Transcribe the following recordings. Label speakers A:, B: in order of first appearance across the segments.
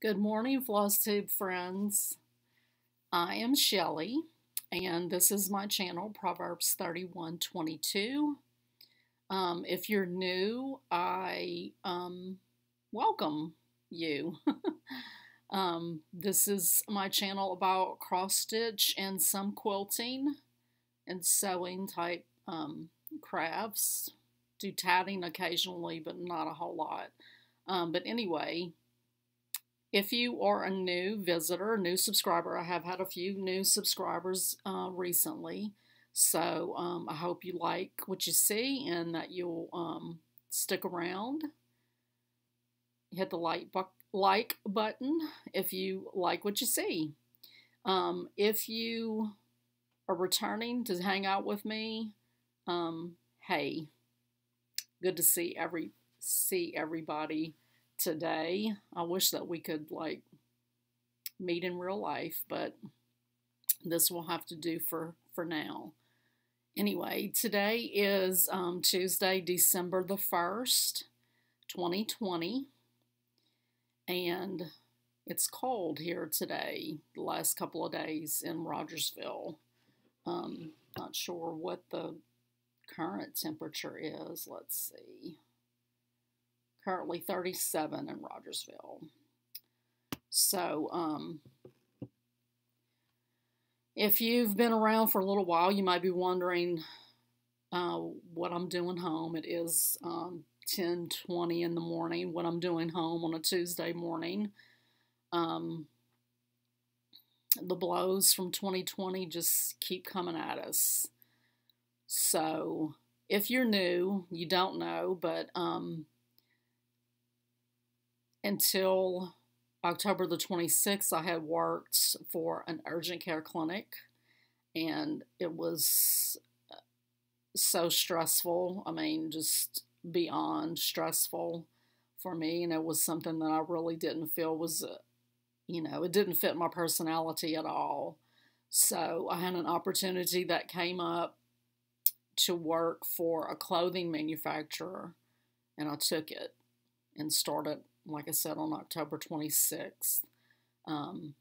A: Good morning, FlossTube friends. I am Shelly, and this is my channel, Proverbs 31 22. Um, if you're new, I um, welcome you. um, this is my channel about cross stitch and some quilting and sewing type um, crafts. Do tatting occasionally, but not a whole lot. Um, but anyway, if you are a new visitor, a new subscriber, I have had a few new subscribers uh, recently. So um, I hope you like what you see and that you'll um, stick around. Hit the like, bu like button if you like what you see. Um, if you are returning to hang out with me, um, hey, good to see every see everybody today. I wish that we could like meet in real life, but this will have to do for for now. Anyway, today is um, Tuesday, December the 1st, 2020, and it's cold here today, the last couple of days in Rogersville. Um, not sure what the current temperature is. Let's see currently 37 in Rogersville. So, um, if you've been around for a little while, you might be wondering uh, what I'm doing home. It is um, 10 20 in the morning, what I'm doing home on a Tuesday morning. Um, the blows from 2020 just keep coming at us. So, if you're new, you don't know, but um, until October the 26th, I had worked for an urgent care clinic, and it was uh, so stressful. I mean, just beyond stressful for me, and it was something that I really didn't feel was, uh, you know, it didn't fit my personality at all. So I had an opportunity that came up to work for a clothing manufacturer, and I took it and started like I said, on October 26th. Um,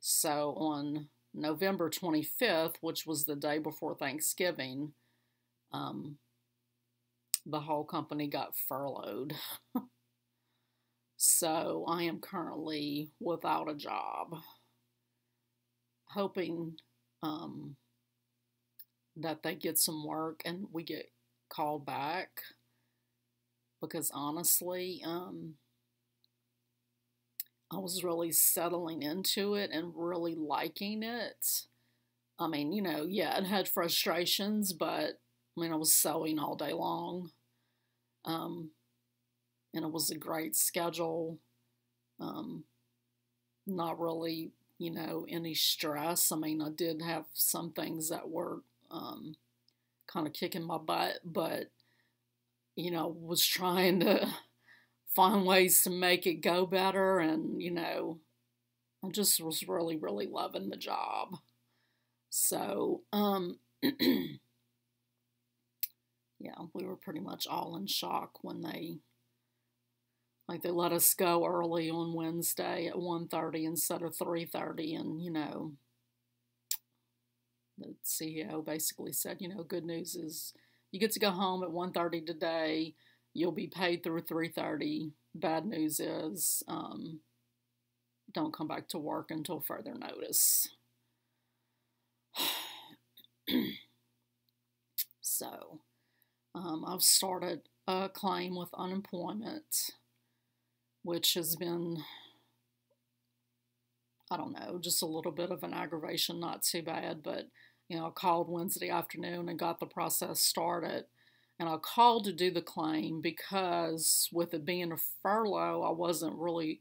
A: so on November 25th, which was the day before Thanksgiving, um, the whole company got furloughed. so I am currently without a job, hoping um, that they get some work and we get called back because honestly, um, I was really settling into it and really liking it. I mean, you know, yeah, it had frustrations, but I mean, I was sewing all day long. Um, and it was a great schedule. Um, not really, you know, any stress. I mean, I did have some things that were um, kind of kicking my butt, but you know, was trying to find ways to make it go better. And, you know, I just was really, really loving the job. So, um, yeah, we were pretty much all in shock when they, like, they let us go early on Wednesday at 1.30 instead of 3.30. And, you know, the CEO basically said, you know, good news is you get to go home at 1.30 today. You'll be paid through 3.30. Bad news is um, don't come back to work until further notice. so um, I've started a claim with unemployment, which has been, I don't know, just a little bit of an aggravation, not too bad, but you know, I called Wednesday afternoon and got the process started. And I called to do the claim because with it being a furlough, I wasn't really,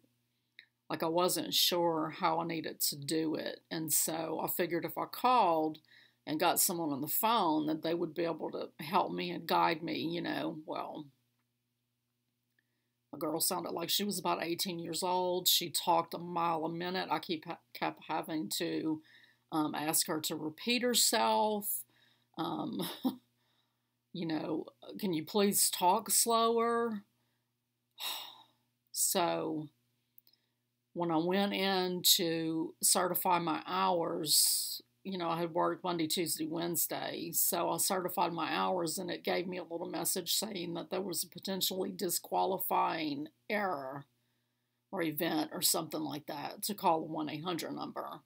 A: like, I wasn't sure how I needed to do it. And so I figured if I called and got someone on the phone, that they would be able to help me and guide me, you know, well. A girl sounded like she was about 18 years old. She talked a mile a minute. I keep kept having to um, ask her to repeat herself. Um, you know, can you please talk slower? So, when I went in to certify my hours, you know, I had worked Monday, Tuesday, Wednesday. So I certified my hours and it gave me a little message saying that there was a potentially disqualifying error or event or something like that to call the 1 800 number.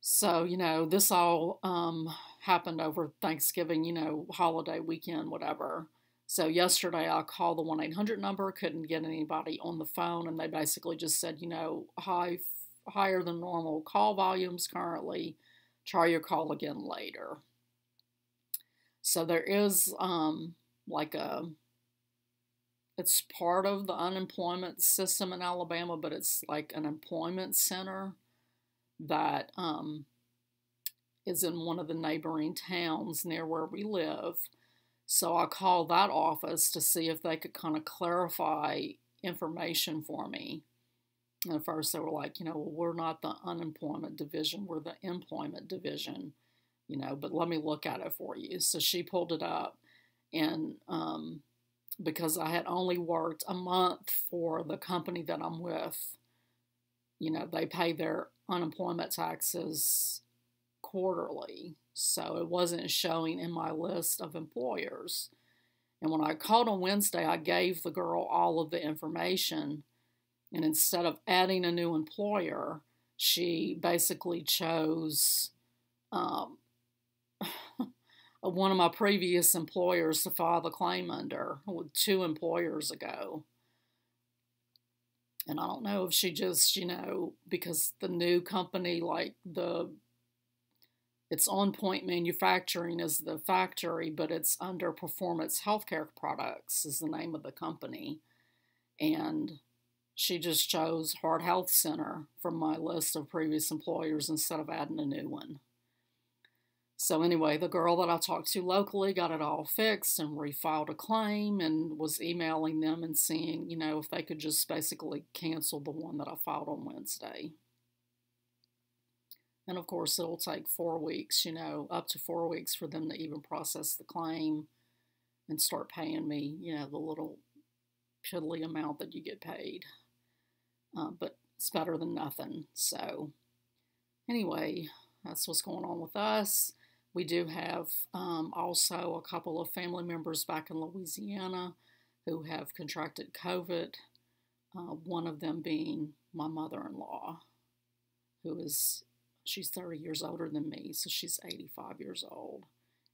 A: So, you know, this all um, happened over Thanksgiving, you know, holiday weekend, whatever. So, yesterday I called the 1 800 number, couldn't get anybody on the phone, and they basically just said, you know, high higher than normal call volumes currently. Try your call again later. So there is um, like a, it's part of the unemployment system in Alabama, but it's like an employment center that um, is in one of the neighboring towns near where we live. So I called that office to see if they could kind of clarify information for me. And at first, they were like, you know, well, we're not the unemployment division, we're the employment division, you know, but let me look at it for you. So she pulled it up, and um, because I had only worked a month for the company that I'm with, you know, they pay their unemployment taxes quarterly. So it wasn't showing in my list of employers. And when I called on Wednesday, I gave the girl all of the information and instead of adding a new employer, she basically chose um, one of my previous employers to file the claim under two employers ago. And I don't know if she just, you know, because the new company, like the, it's On Point Manufacturing is the factory, but it's under Performance Healthcare Products is the name of the company. And she just chose Heart Health Center from my list of previous employers instead of adding a new one. So, anyway, the girl that I talked to locally got it all fixed and refiled a claim and was emailing them and seeing, you know, if they could just basically cancel the one that I filed on Wednesday. And of course, it'll take four weeks, you know, up to four weeks for them to even process the claim and start paying me, you know, the little piddly amount that you get paid uh, but it's better than nothing. So, anyway, that's what's going on with us. We do have um, also a couple of family members back in Louisiana who have contracted COVID, uh, one of them being my mother in law, who is, she's 30 years older than me, so she's 85 years old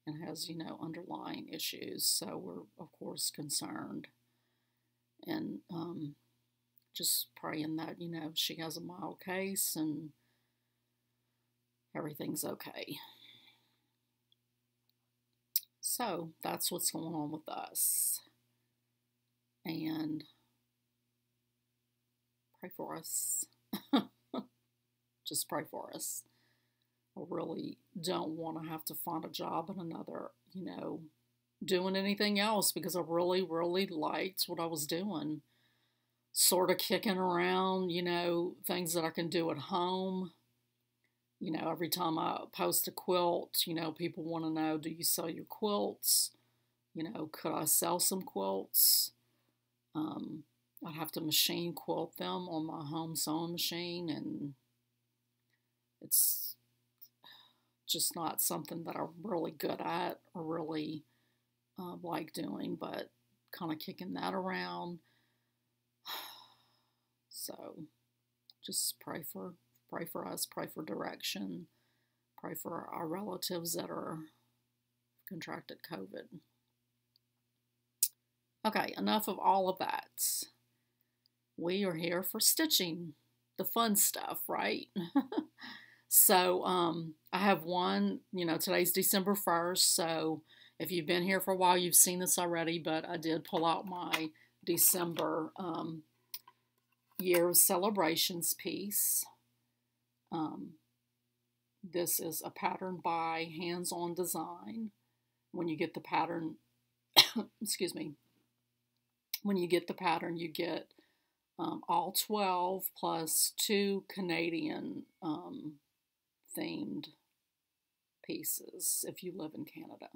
A: and has, you know, underlying issues. So we're, of course, concerned. And um, just praying that, you know, she has a mild case and everything's okay. So that's what's going on with us. And pray for us. just pray for us. I really don't want to have to find a job in another, you know, doing anything else because I really, really liked what I was doing sort of kicking around, you know, things that I can do at home. You know, every time I post a quilt, you know, people want to know do you sell your quilts? You know, could I sell some quilts? Um, I'd have to machine quilt them on my home sewing machine, and it's just not something that I'm really good at or really uh, like doing, but kind of kicking that around. So just pray for pray for us, pray for direction, pray for our relatives that are contracted COVID. Okay, enough of all of that. We are here for stitching, the fun stuff, right? so um, I have one, you know, today's December 1st, so if you've been here for a while, you've seen this already, but I did pull out my December um, year of celebrations piece. Um, this is a pattern by Hands On Design. When you get the pattern, excuse me, when you get the pattern, you get um, all 12 plus two Canadian um, themed pieces if you live in Canada.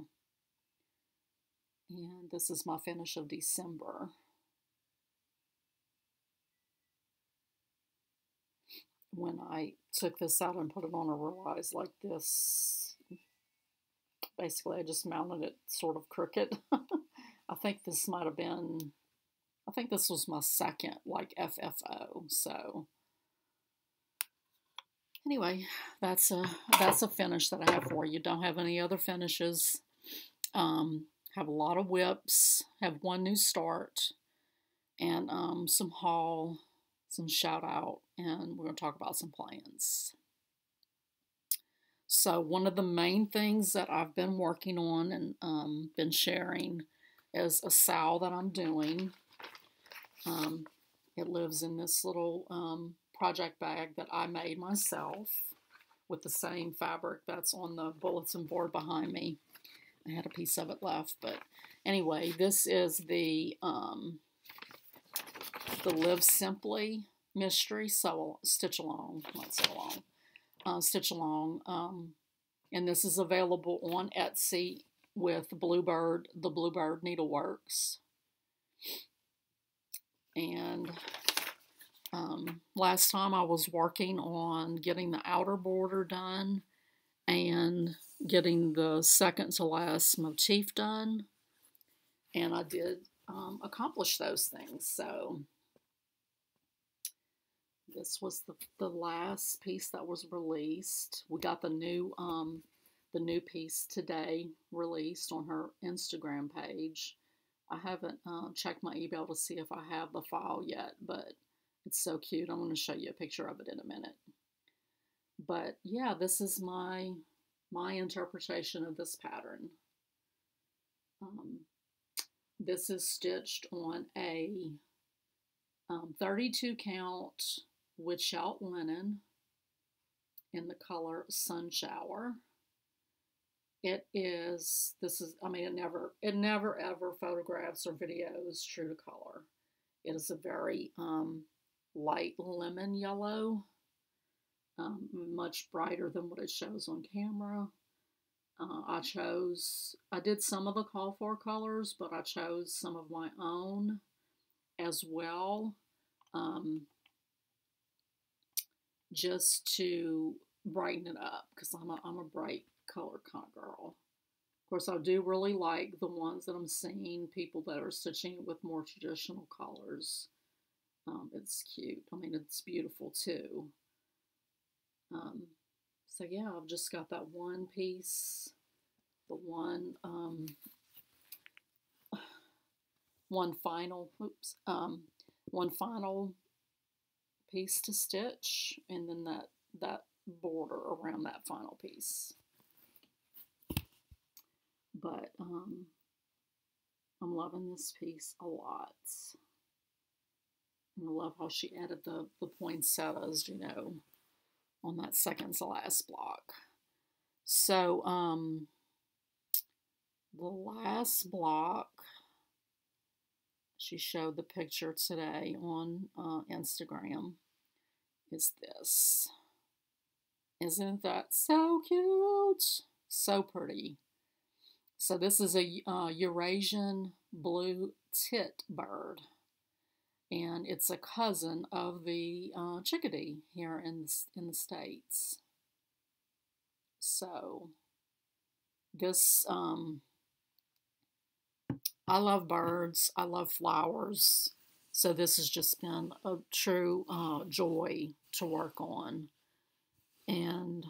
A: And this is my finish of December. When I took this out and put it on, I realized like this, basically I just mounted it sort of crooked. I think this might have been, I think this was my second like FFO. So anyway, that's a, that's a finish that I have for you. Don't have any other finishes. Um, have a lot of WIPs, have one new start, and um, some haul, some shout out, and we're going to talk about some plans. So, one of the main things that I've been working on and um, been sharing is a sow that I'm doing. Um, it lives in this little um, project bag that I made myself with the same fabric that's on the bulletin board behind me. I had a piece of it left, but anyway, this is the um, the Live Simply Mystery Sew Stitch Along, not Sew Along, uh, Stitch Along, um, and this is available on Etsy with Bluebird, the Bluebird Needleworks, and um, last time I was working on getting the outer border done and getting the second to last motif done. And I did um, accomplish those things. So this was the, the last piece that was released. We got the new um, the new piece today released on her Instagram page. I haven't uh, checked my email to see if I have the file yet, but it's so cute. I'm going to show you a picture of it in a minute. But yeah, this is my my interpretation of this pattern. Um, this is stitched on a um, 32 count Wichelt linen in the color Sunshower. It is, this is, I mean, it never, it never ever photographs or videos true to color. It is a very um, light lemon yellow um, much brighter than what it shows on camera. Uh, I chose, I did some of the call for colors, but I chose some of my own as well, um, just to brighten it up because I'm a, I'm a bright color kind of girl. Of course, I do really like the ones that I'm seeing, people that are stitching it with more traditional colors. Um, it's cute. I mean, it's beautiful too. Um, so yeah, I've just got that one piece, the one, um, one final, oops, um, one final piece to stitch, and then that, that border around that final piece. But, um, I'm loving this piece a lot. And I love how she added the, the poinsettias, you know, on that second to last block. So, um, the last block, she showed the picture today on uh, Instagram, is this. Isn't that so cute? So pretty. So this is a uh, Eurasian blue tit bird and it's a cousin of the uh, chickadee here in in the states. So this um, I love birds. I love flowers. So this has just been a true uh, joy to work on, and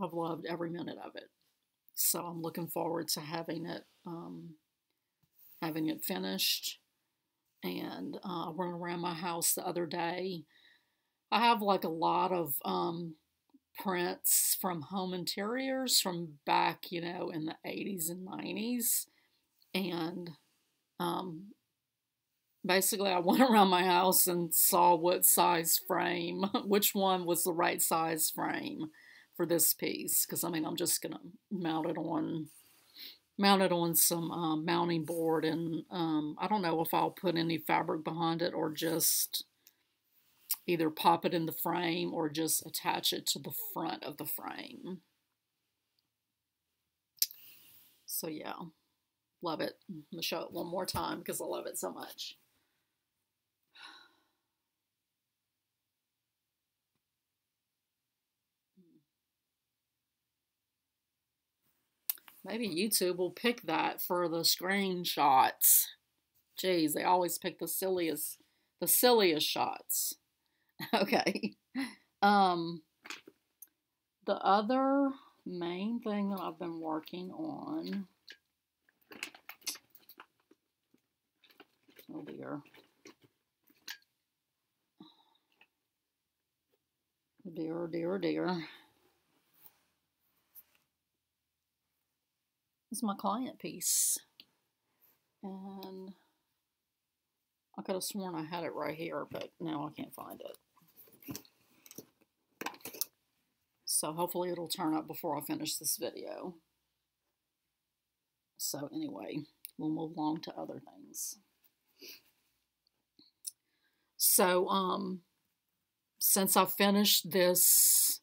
A: I've loved every minute of it. So I'm looking forward to having it um, having it finished and uh, run around my house the other day. I have like a lot of um, prints from home interiors from back, you know, in the 80s and 90s. And um, basically, I went around my house and saw what size frame, which one was the right size frame for this piece. Because, I mean, I'm just going to mount it on mounted on some um, mounting board and um, I don't know if I'll put any fabric behind it or just either pop it in the frame or just attach it to the front of the frame. So yeah, Love it. I'm going to show it one more time because I love it so much. Maybe YouTube will pick that for the screenshots. Jeez, they always pick the silliest the silliest shots. Okay. Um the other main thing that I've been working on Oh dear. Dear, dear, dear. This is my client piece. And I could have sworn I had it right here, but now I can't find it. So hopefully it'll turn up before I finish this video. So anyway, we'll move along to other things. So, um, since I finished this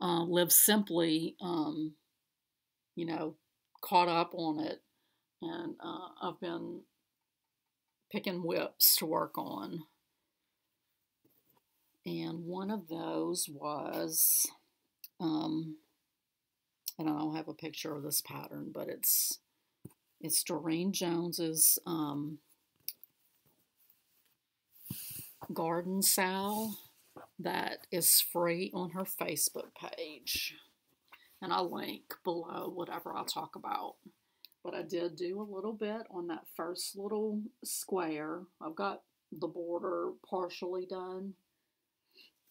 A: uh, Live Simply, um, you know, caught up on it, and uh, I've been picking WIPs to work on. And one of those was, um, and I don't have a picture of this pattern, but it's it's Durene Jones's um, garden sow that is free on her Facebook page. And I'll link below whatever I talk about. But I did do a little bit on that first little square. I've got the border partially done.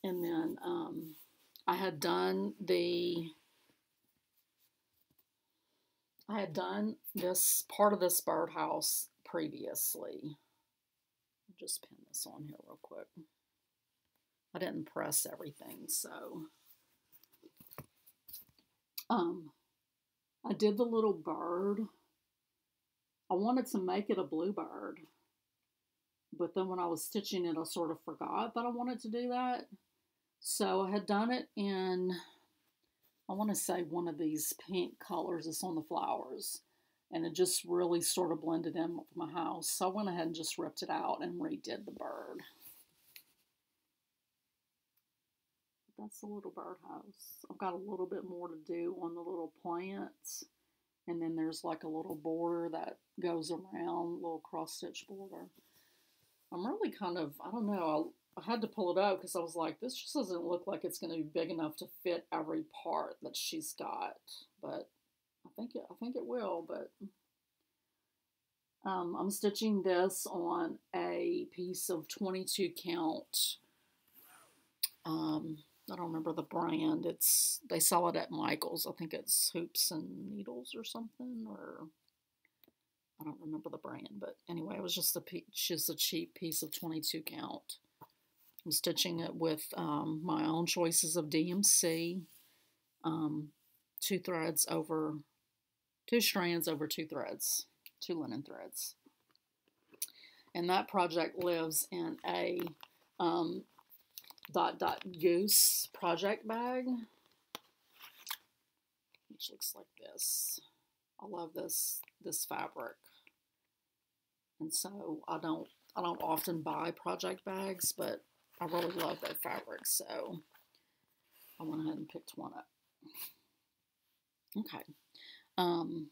A: And then um, I had done the I had done this part of this birdhouse previously. Just pin this on here real quick. I didn't press everything, so. Um, I did the little bird. I wanted to make it a bluebird, but then when I was stitching it, I sort of forgot that I wanted to do that. So I had done it in, I want to say one of these pink colors that's on the flowers. And it just really sort of blended in with my house. So I went ahead and just ripped it out and redid the bird. that's the little birdhouse. I've got a little bit more to do on the little plants. And then there's like a little border that goes around, little cross stitch border. I'm really kind of, I don't know, I, I had to pull it up because I was like, this just doesn't look like it's going to be big enough to fit every part that she's got. But I think it, I think it will, but um, I'm stitching this on a piece of 22 count um, I don't remember the brand. It's they sell it at Michael's. I think it's Hoops and Needles or something, or I don't remember the brand. But anyway, it was just a just a cheap piece of 22 count. I'm stitching it with um, my own choices of DMC, um, two threads over, two strands over two threads, two linen threads. And that project lives in a um, dot dot goose project bag which looks like this. I love this this fabric. And so I don't I don't often buy project bags but I really love that fabric so I went ahead and picked one up. Okay um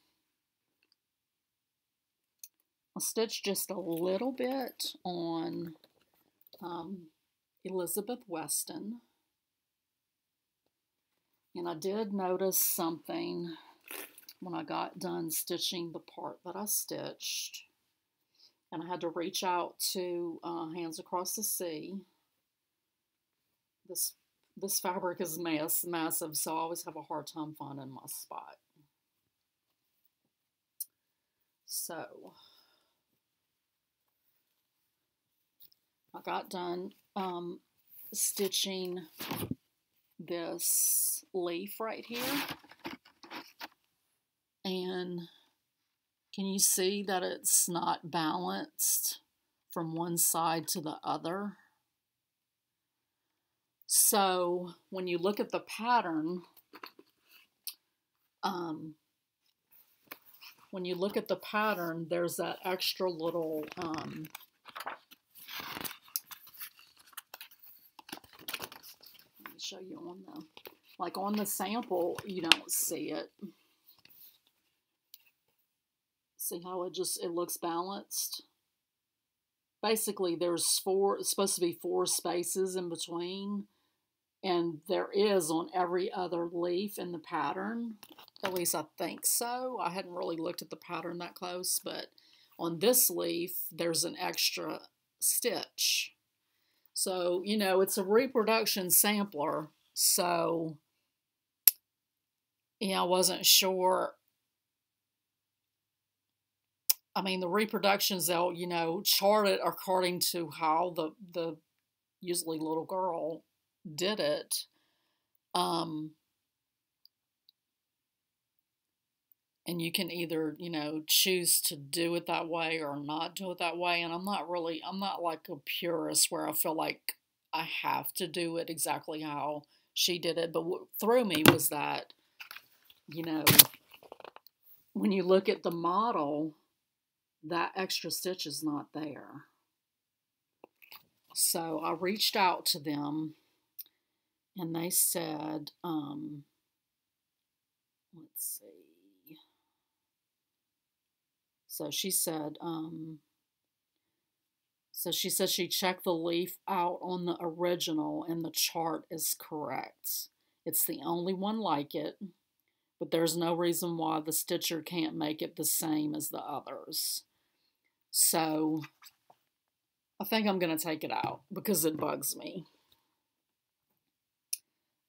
A: I'll stitch just a little bit on um, Elizabeth Weston. And I did notice something when I got done stitching the part that I stitched. And I had to reach out to uh, Hands Across the Sea. This, this fabric is mass, massive, so I always have a hard time finding my spot. So, I got done um, stitching this leaf right here. And can you see that it's not balanced from one side to the other? So when you look at the pattern, um, when you look at the pattern, there's that extra little um, show you on the, like on the sample, you don't see it. See how it just, it looks balanced? Basically, there's four, supposed to be four spaces in between. And there is on every other leaf in the pattern. At least I think so. I hadn't really looked at the pattern that close, but on this leaf, there's an extra stitch. So, you know, it's a reproduction sampler. So, yeah, I wasn't sure. I mean, the reproductions, they'll, you know, chart it according to how the, the usually little girl did it. Um, and you can either, you know, choose to do it that way or not do it that way. And I'm not really, I'm not like a purist where I feel like I have to do it exactly how she did it. But what threw me was that, you know, when you look at the model, that extra stitch is not there. So I reached out to them and they said, um, let's see. So she said, um, so she said she checked the leaf out on the original and the chart is correct. It's the only one like it, but there's no reason why the stitcher can't make it the same as the others. So I think I'm going to take it out because it bugs me.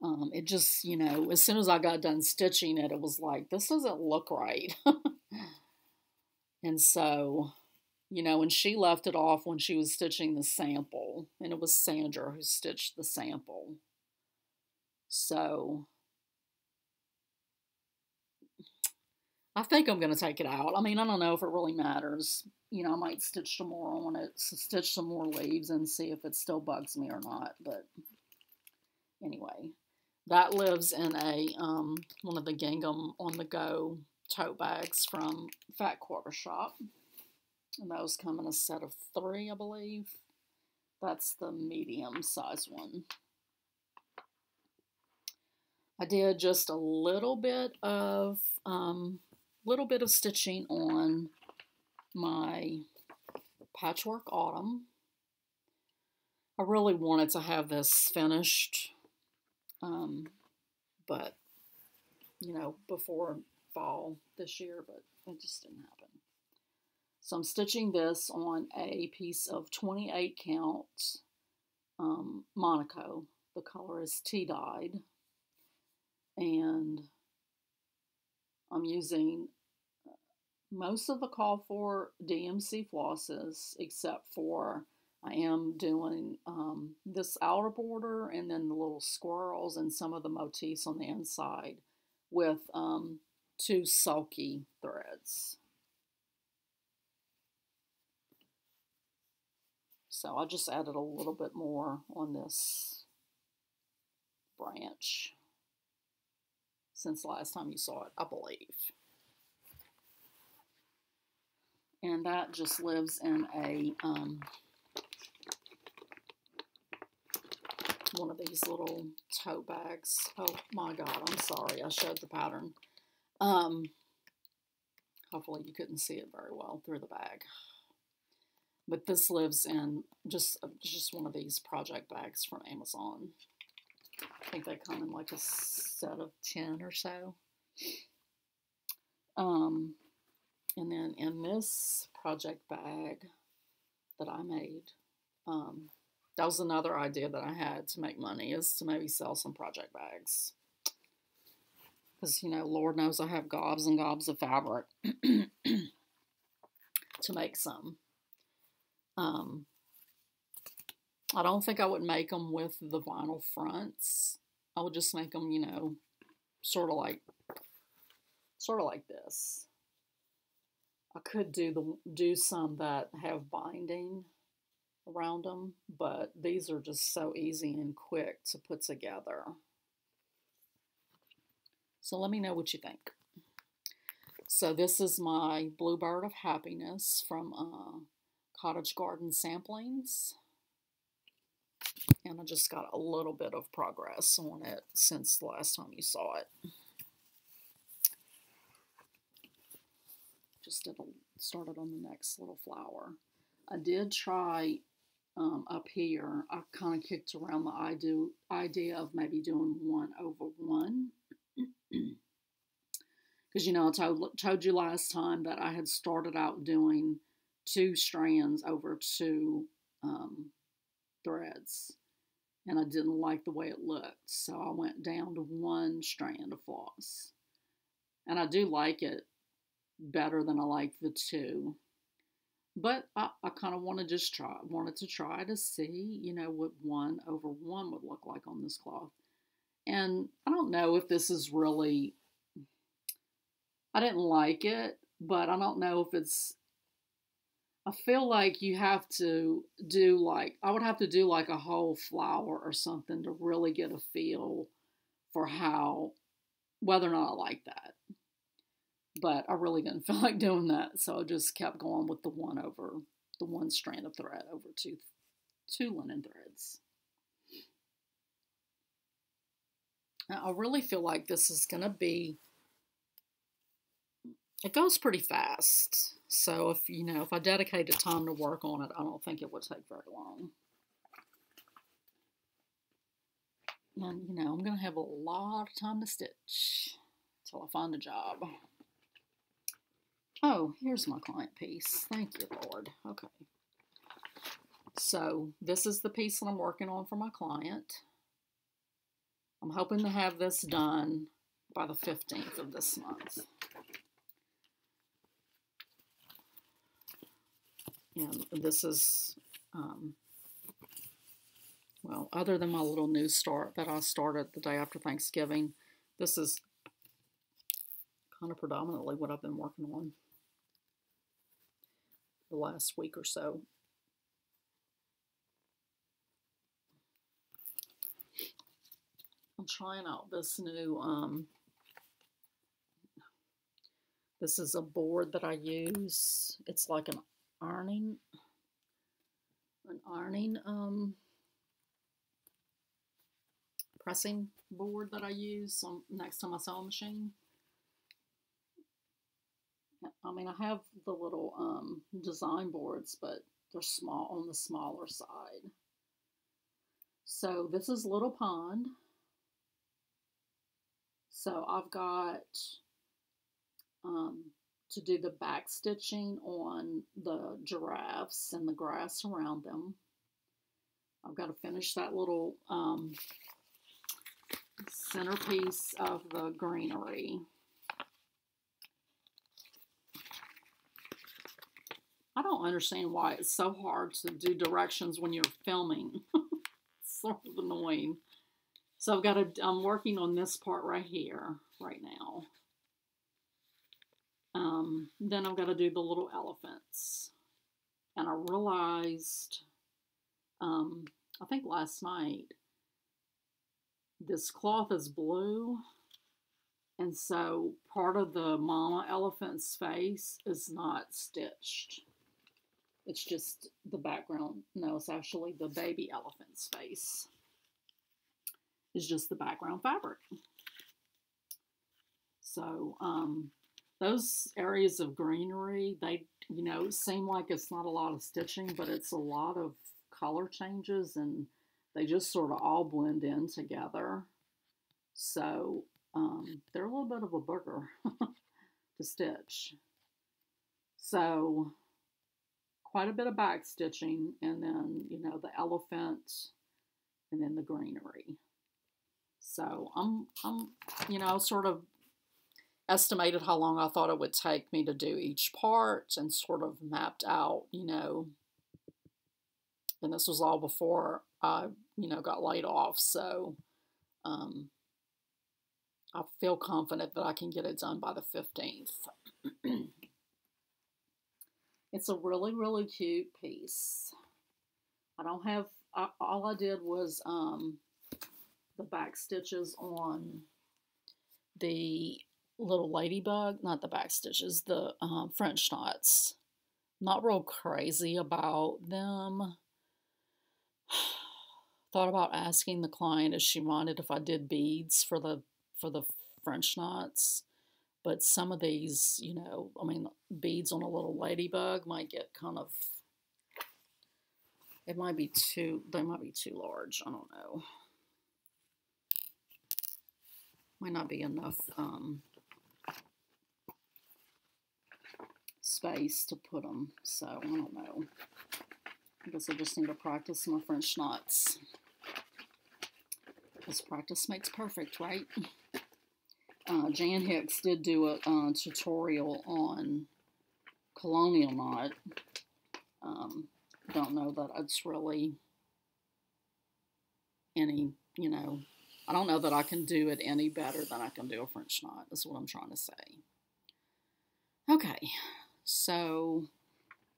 A: Um, it just, you know, as soon as I got done stitching it, it was like, this doesn't look right. and so, you know, and she left it off when she was stitching the sample, and it was Sandra who stitched the sample. So, I think I'm going to take it out. I mean, I don't know if it really matters. You know, I might stitch some more on it, stitch some more leaves and see if it still bugs me or not. But anyway, that lives in a um, one of the Gingham on the go tote bags from Fat Quarter Shop. And those come in a set of three, I believe. That's the medium size one. I did just a little bit of um, little bit of stitching on my patchwork autumn. I really wanted to have this finished um, but, you know, before fall this year, but it just didn't happen. So I'm stitching this on a piece of 28 count um, Monaco. The color is tea dyed. And I'm using most of the call for DMC flosses except for I am doing um, this outer border and then the little squirrels and some of the motifs on the inside with um, two sulky threads. So I just added a little bit more on this branch since last time you saw it, I believe. And that just lives in a um, one of these little tote bags. Oh my God, I'm sorry. I showed the pattern. Um, hopefully you couldn't see it very well through the bag. But this lives in just, uh, just one of these project bags from Amazon. I think they come in like a set of 10 or so. Um, and then in this project bag that I made, um, that was another idea that I had to make money is to maybe sell some project bags. Because, you know, Lord knows I have gobs and gobs of fabric to make some. Um, I don't think I would make them with the vinyl fronts. I would just make them, you know, sort of like, sort of like this. I could do the do some that have binding around them, but these are just so easy and quick to put together. So let me know what you think. So this is my Bluebird of Happiness from uh, Cottage Garden Samplings. And I just got a little bit of progress on it since the last time you saw it. Just did a started on the next little flower. I did try um, up here. I kind of kicked around the idea, idea of maybe doing one over one. Because, you know, I told, told you last time that I had started out doing two strands over two um, threads. And I didn't like the way it looked. So I went down to one strand of floss. And I do like it better than I like the two. But I, I kind of want to just try, wanted to try to see, you know, what one over one would look like on this cloth. And I don't know if this is really, I didn't like it, but I don't know if it's, I feel like you have to do like, I would have to do like a whole flower or something to really get a feel for how, whether or not I like that but I really didn't feel like doing that, so I just kept going with the one over the one strand of thread over two two linen threads. Now, I really feel like this is going to be it goes pretty fast. So if you know, if I dedicated time to work on it, I don't think it would take very long. And you know, I'm going to have a lot of time to stitch until I find a job. Oh, here's my client piece. Thank you, Lord. Okay. So this is the piece that I'm working on for my client. I'm hoping to have this done by the 15th of this month. And this is, um, well, other than my little new start that I started the day after Thanksgiving, this is kind of predominantly what I've been working on the last week or so. I'm trying out this new, um, this is a board that I use. It's like an ironing, an ironing, um, pressing board that I use on, next to my sewing machine. I mean, I have the little um, design boards, but they're small on the smaller side. So this is Little Pond. So I've got um, to do the back stitching on the giraffes and the grass around them. I've got to finish that little um, centerpiece of the greenery. I don't understand why it's so hard to do directions when you're filming. it's sort of annoying. So I've got to, I'm working on this part right here, right now. Um, then I've got to do the little elephants. And I realized, um, I think last night, this cloth is blue. And so part of the mama elephant's face is not stitched. It's just the background. No, it's actually the baby elephant's face. It's just the background fabric. So, um, those areas of greenery, they, you know, seem like it's not a lot of stitching, but it's a lot of color changes and they just sort of all blend in together. So, um, they're a little bit of a booger to stitch. So, quite a bit of back stitching and then, you know, the elephant and then the greenery. So I'm, I'm, you know, sort of estimated how long I thought it would take me to do each part and sort of mapped out, you know, and this was all before I, you know, got laid off. So um, I feel confident that I can get it done by the 15th. It's a really, really cute piece. I don't have, I, all I did was um, the back stitches on the little ladybug, not the back stitches, the um, French knots. Not real crazy about them. Thought about asking the client if she wanted if I did beads for the for the French knots, but some of these, you know, I mean, beads on a little ladybug might get kind of, it might be too, they might be too large. I don't know. Might not be enough um, space to put them, so I don't know. I guess I just need to practice my French knots. Because practice makes perfect, right? Uh, Jan Hicks did do a uh, tutorial on colonial knot. Um, don't know that it's really any, you know, I don't know that I can do it any better than I can do a French knot, That's what I'm trying to say. Okay, so,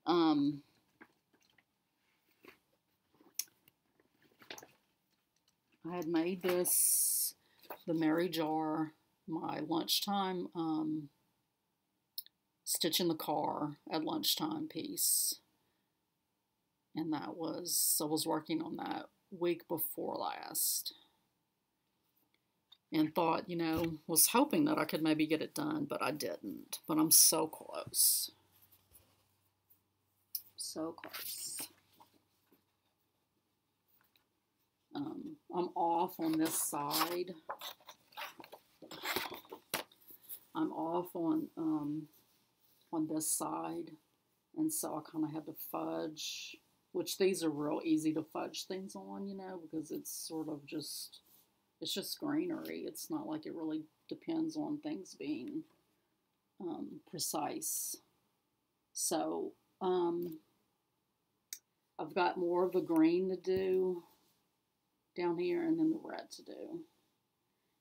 A: um, I had made this, the Merry Jar, my lunchtime um, stitch in the car at lunchtime piece. And that was, I was working on that week before last. And thought, you know, was hoping that I could maybe get it done, but I didn't. But I'm so close. So close. Um, I'm off on this side. I'm off on um, on this side, and so I kind of had to fudge, which these are real easy to fudge things on, you know, because it's sort of just, it's just greenery. It's not like it really depends on things being um, precise. So um, I've got more of a green to do down here and then the red to do.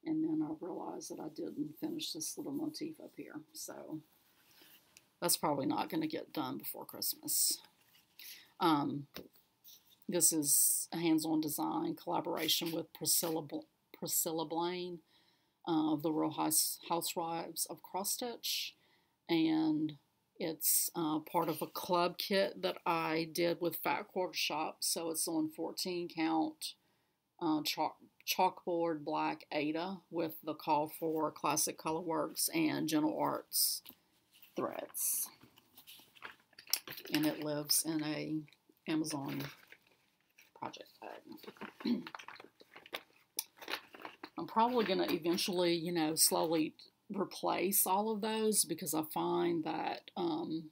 A: And then I realized that I didn't finish this little motif up here. So that's probably not going to get done before Christmas. Um, this is a hands-on design collaboration with Priscilla, Priscilla Blain uh, of the Real House, Housewives of Cross Stitch. And it's uh, part of a club kit that I did with Fat Quarter Shop. So it's on 14 count uh, chalk, chalkboard black Aida with the call for Classic Colorworks and Gentle Arts threads. And it lives in a Amazon project bag. I'm probably going to eventually, you know, slowly replace all of those because I find that um,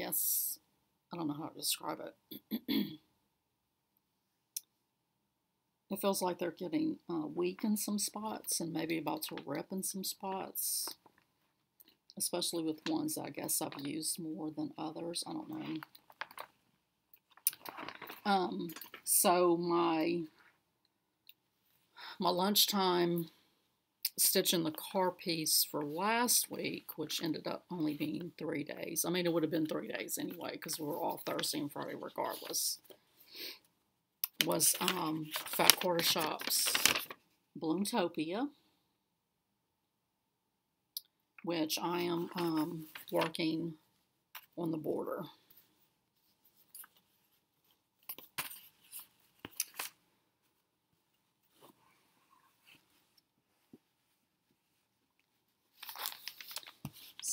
A: guess, I don't know how to describe it. it feels like they're getting uh, weak in some spots and maybe about to rip in some spots, especially with ones I guess I've used more than others. I don't know. Um, so my my lunchtime stitching the car piece for last week, which ended up only being three days. I mean, it would have been three days anyway because we were off Thursday and Friday regardless. Was um, Fat Quarter Shop's Bloomtopia, which I am um, working on the border.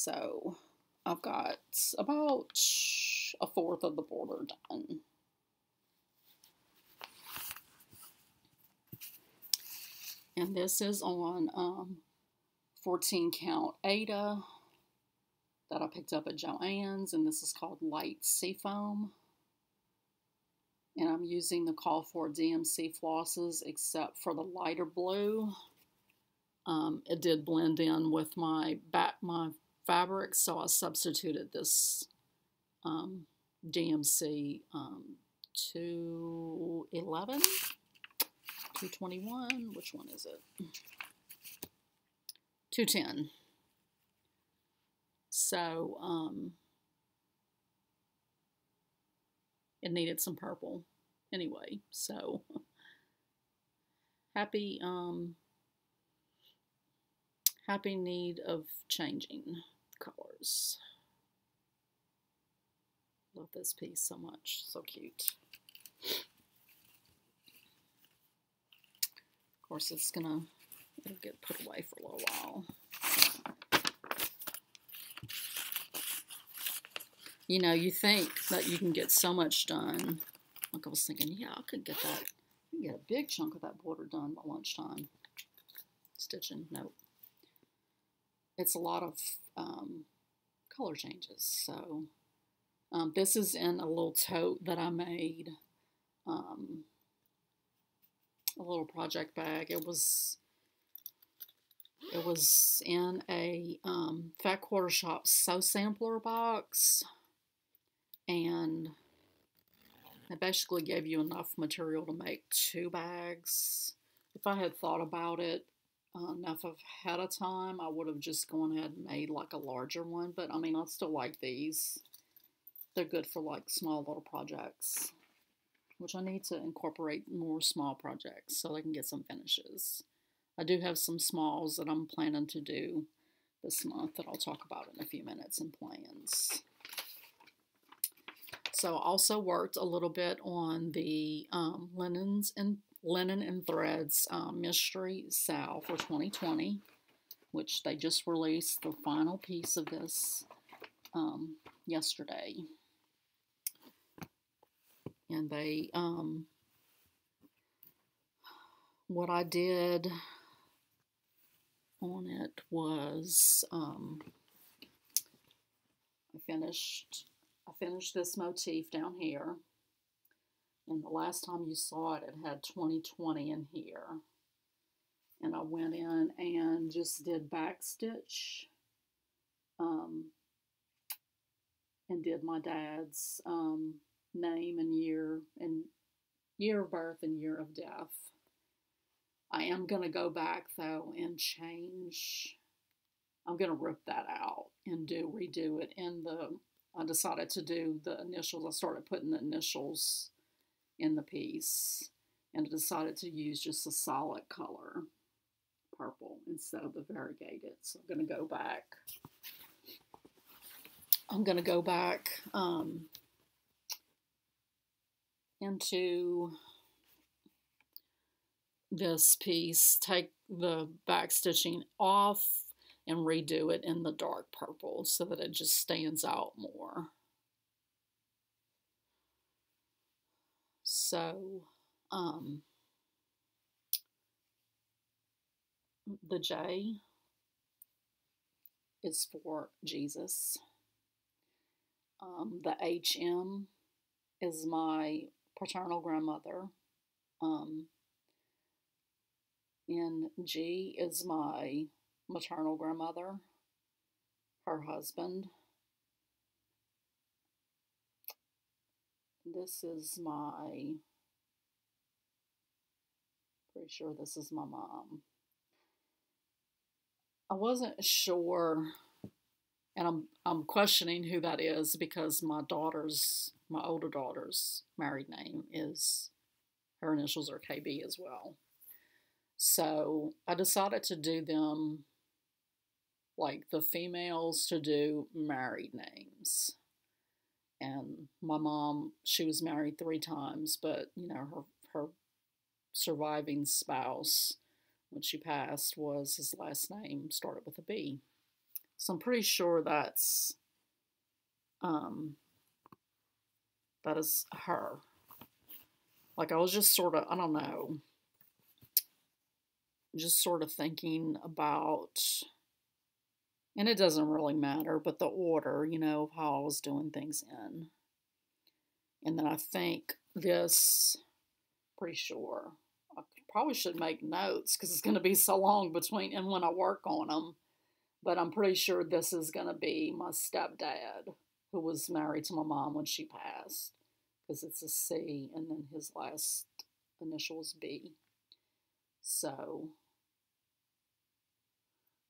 A: So I've got about a fourth of the border done. And this is on um, 14 count Aida that I picked up at Joann's, and this is called Light Seafoam. And I'm using the call for DMC flosses except for the lighter blue. Um, it did blend in with my back my fabric, so I substituted this um, DMC um, 211, 221, which one is it? 210. So, um, it needed some purple anyway, so happy, um, happy need of changing colors. Love this piece so much. So cute. Of course, it's gonna it'll get put away for a little while. You know, you think that you can get so much done. Like I was thinking, yeah, I could get that, could get a big chunk of that border done by lunchtime. Stitching, nope. It's a lot of um, color changes. So um, this is in a little tote that I made. Um, a little project bag. It was it was in a um, Fat Quarter Shop sew sampler box, and it basically gave you enough material to make two bags. If I had thought about it enough had a time, I would have just gone ahead and made like a larger one. But I mean, I still like these. They're good for like small little projects which I need to incorporate more small projects so I can get some finishes. I do have some smalls that I'm planning to do this month that I'll talk about in a few minutes in plans. So I also worked a little bit on the um, linens and linen and threads um, mystery sal for 2020, which they just released the final piece of this um, yesterday. And they um what I did on it was um I finished I finished this motif down here and the last time you saw it it had 2020 in here and I went in and just did back stitch um, and did my dad's um, name and year and year of birth and year of death. I am going to go back though and change. I'm going to rip that out and do redo it in the. I decided to do the initials. I started putting the initials in the piece and decided to use just a solid color, purple, instead of the variegated. So I'm going to go back. I'm going to go back um, into this piece, take the back stitching off and redo it in the dark purple so that it just stands out more. So, um, the J is for Jesus. Um, the HM is my paternal grandmother. Um, and G is my maternal grandmother, her husband. This is my, pretty sure this is my mom. I wasn't sure, and I'm I'm questioning who that is because my daughter's my older daughter's married name is her initials are KB as well. So I decided to do them like the females to do married names. And my mom, she was married three times, but you know, her her surviving spouse when she passed was his last name started with a B. So I'm pretty sure that's um that is her. Like I was just sort of, I don't know, just sort of thinking about, and it doesn't really matter, but the order, you know, of how I was doing things in. And then I think this, pretty sure, I probably should make notes because it's going to be so long between and when I work on them. But I'm pretty sure this is going to be my stepdad who was married to my mom when she passed because it's a C and then his last initial is B. So,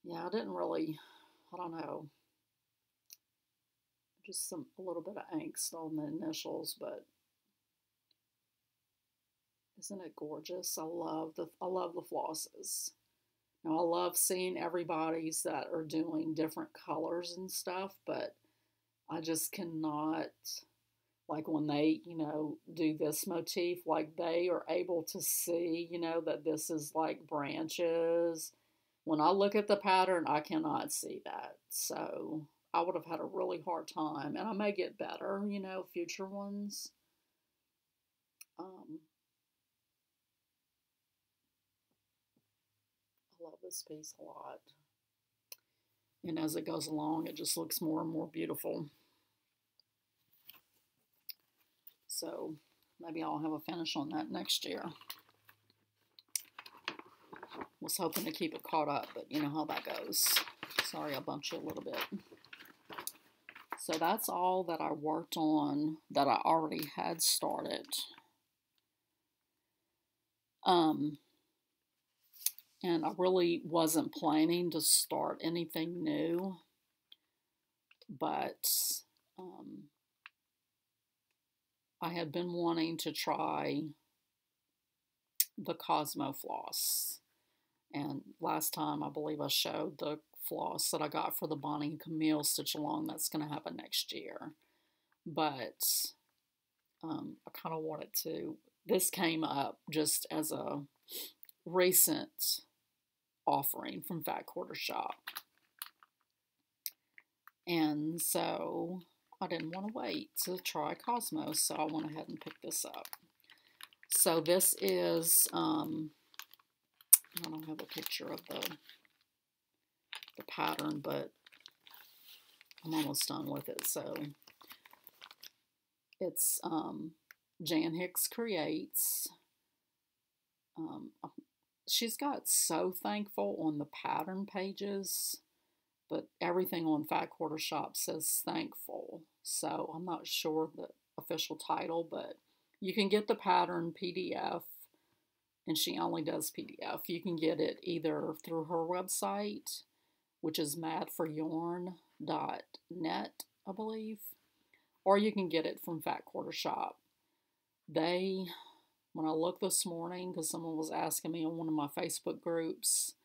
A: yeah, I didn't really, I don't know, just some a little bit of angst on the initials, but isn't it gorgeous? I love the I love the flosses. Now I love seeing everybody's that are doing different colors and stuff, but I just cannot like when they, you know, do this motif, like they are able to see, you know, that this is like branches. When I look at the pattern, I cannot see that. So I would have had a really hard time, and I may get better, you know, future ones. Um, I love this piece a lot. And as it goes along, it just looks more and more beautiful. So maybe I'll have a finish on that next year. Was hoping to keep it caught up, but you know how that goes. Sorry I bumped you a little bit. So that's all that I worked on that I already had started. Um, and I really wasn't planning to start anything new, but um, I had been wanting to try the Cosmo floss. And last time, I believe I showed the floss that I got for the Bonnie and Camille stitch along. That's going to happen next year. But um, I kind of wanted to. This came up just as a recent offering from Fat Quarter Shop. And so I didn't want to wait to try Cosmos, so I went ahead and picked this up. So this is, um, I don't have a picture of the, the pattern, but I'm almost done with it. So it's um, Jan Hicks Creates. Um, she's got So Thankful on the pattern pages, but everything on Fat Quarter Shop says Thankful. So I'm not sure the official title, but you can get the pattern PDF, and she only does PDF. You can get it either through her website, which is madforyarn.net, I believe, or you can get it from Fat Quarter Shop. They when I looked this morning, because someone was asking me on one of my Facebook groups,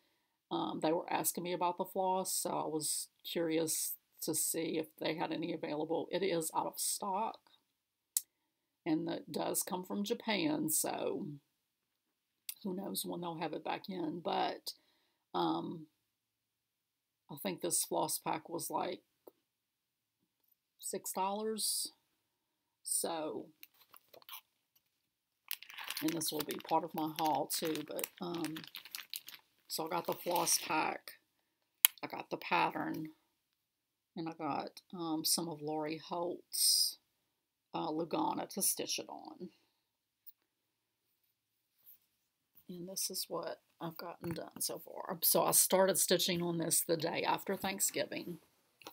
A: um, they were asking me about the floss, so I was curious to see if they had any available. It is out of stock, and it does come from Japan, so who knows when they'll have it back in. But um, I think this floss pack was like six dollars. So and this will be part of my haul too, but, um, so I got the floss pack, I got the pattern, and I got um, some of Lori Holt's uh, Lugana to stitch it on. And this is what I've gotten done so far. So I started stitching on this the day after Thanksgiving.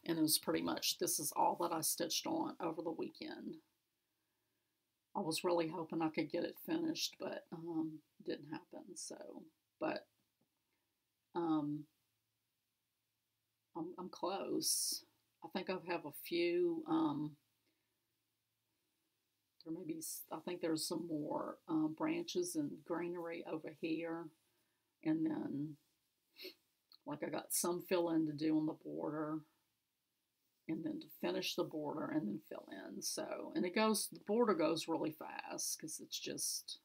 A: And it was pretty much, this is all that I stitched on over the weekend. I was really hoping I could get it finished, but um, didn't happen. So, but um, I'm, I'm close. I think I have a few. Um, there may be. I think there's some more uh, branches and greenery over here, and then like I got some fill in to do on the border and then to finish the border and then fill in. So, and it goes, the border goes really fast because it's just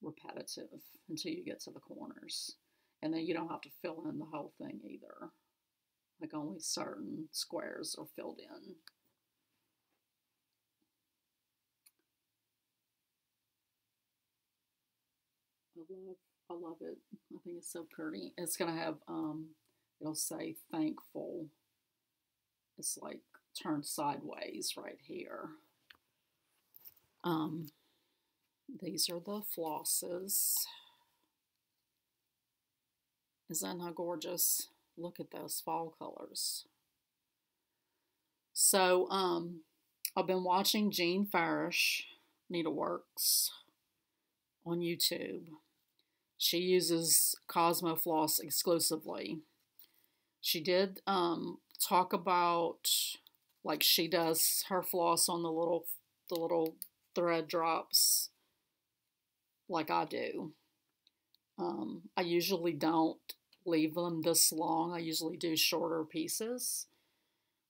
A: repetitive until you get to the corners. And then you don't have to fill in the whole thing either. Like only certain squares are filled in. Love, I love it. I think it's so pretty. It's going to have, um, it'll say thankful it's like turned sideways right here. Um, these are the flosses. Isn't that gorgeous? Look at those fall colors. So, um, I've been watching Jean Farish Needleworks on YouTube. She uses Cosmo Floss exclusively. She did um, talk about like she does her floss on the little the little thread drops like I do. Um, I usually don't leave them this long. I usually do shorter pieces.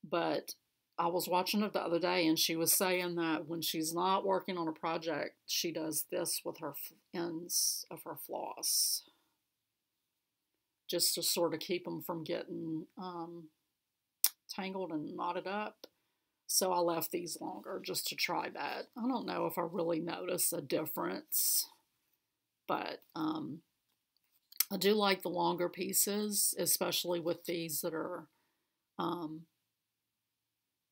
A: But I was watching it the other day, and she was saying that when she's not working on a project, she does this with her ends of her floss, just to sort of keep them from getting um, tangled and knotted up. So I left these longer just to try that. I don't know if I really notice a difference, but um, I do like the longer pieces, especially with these that are um,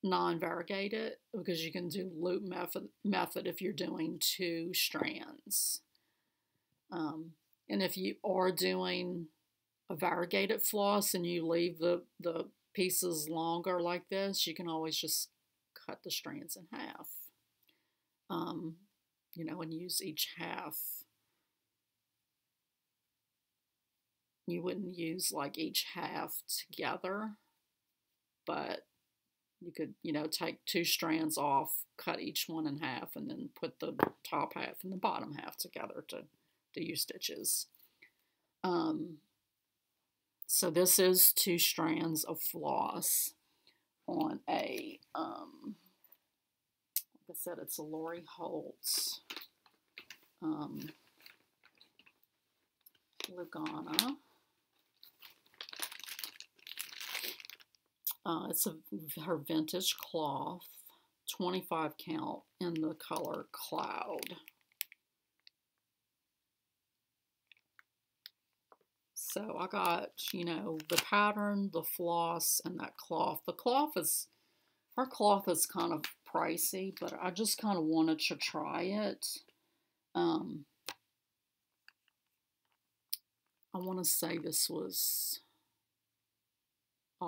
A: non-variegated because you can do loop method, method if you're doing two strands. Um, and if you are doing a variegated floss and you leave the, the pieces longer like this, you can always just cut the strands in half. Um, you know, and use each half. You wouldn't use like each half together, but you could, you know, take two strands off, cut each one in half, and then put the top half and the bottom half together to do your stitches. Um, so this is two strands of floss on a, um, like I said, it's a Lori Holt's um, Lugana. Uh, it's a, her vintage cloth, 25 count in the color Cloud. So I got, you know, the pattern, the floss, and that cloth. The cloth is, her cloth is kind of pricey, but I just kind of wanted to try it. Um, I want to say this was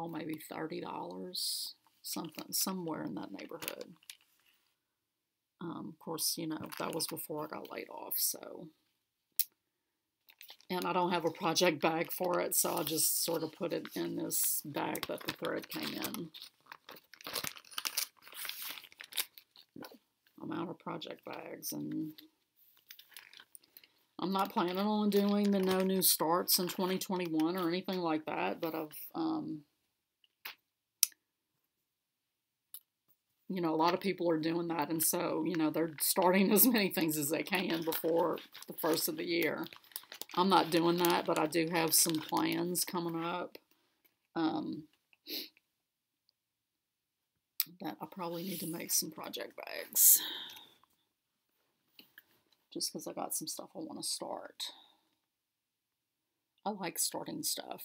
A: maybe $30, something, somewhere in that neighborhood. Um, of course, you know, that was before I got laid off, so. And I don't have a project bag for it, so I'll just sort of put it in this bag that the thread came in. I'm out of project bags, and I'm not planning on doing the no new starts in 2021 or anything like that, but I've um, you know, a lot of people are doing that. And so, you know, they're starting as many things as they can before the first of the year. I'm not doing that, but I do have some plans coming up um, that I probably need to make some project bags. Just because I got some stuff I want to start. I like starting stuff.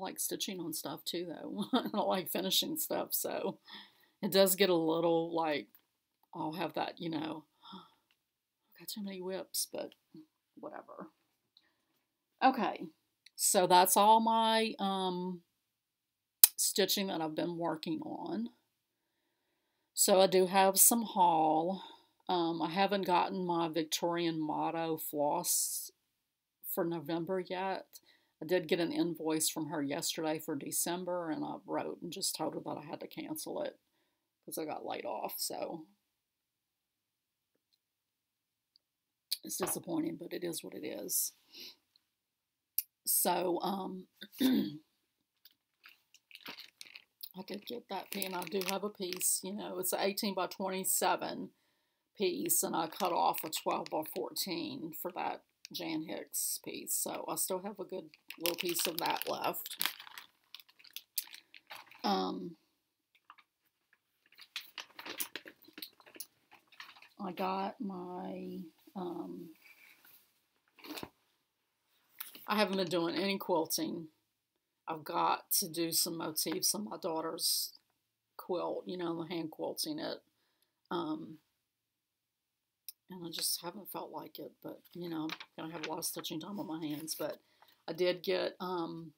A: Like stitching on stuff too, though. I don't like finishing stuff, so it does get a little like I'll have that, you know, got too many WIPs, but whatever. Okay, so that's all my um, stitching that I've been working on. So I do have some haul. Um, I haven't gotten my Victorian Motto floss for November yet. I did get an invoice from her yesterday for December, and I wrote and just told her that I had to cancel it because I got laid off. So it's disappointing, but it is what it is. So, um, I did get that pin. I do have a piece, you know, it's an 18 by 27 piece, and I cut off a 12 by 14 for that Jan Hicks piece. So I still have a good little piece of that left. Um, I got my, um, I haven't been doing any quilting. I've got to do some motifs on my daughter's quilt, you know, the hand quilting it. Um, and I just haven't felt like it. But you know, gonna have a lot of stitching time on my hands. But I did get um,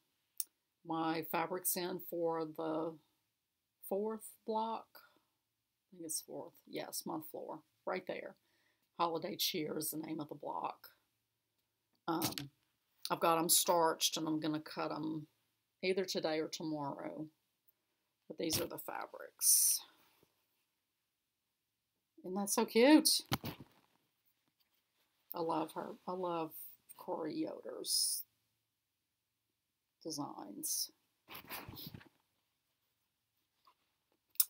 A: my fabrics in for the fourth block. I think it's fourth. Yes, month floor, right there. Holiday Cheer is the name of the block. Um, I've got them starched, and I'm gonna cut them either today or tomorrow. But these are the fabrics. Isn't that so cute? I love her. I love Corey Yoder's designs.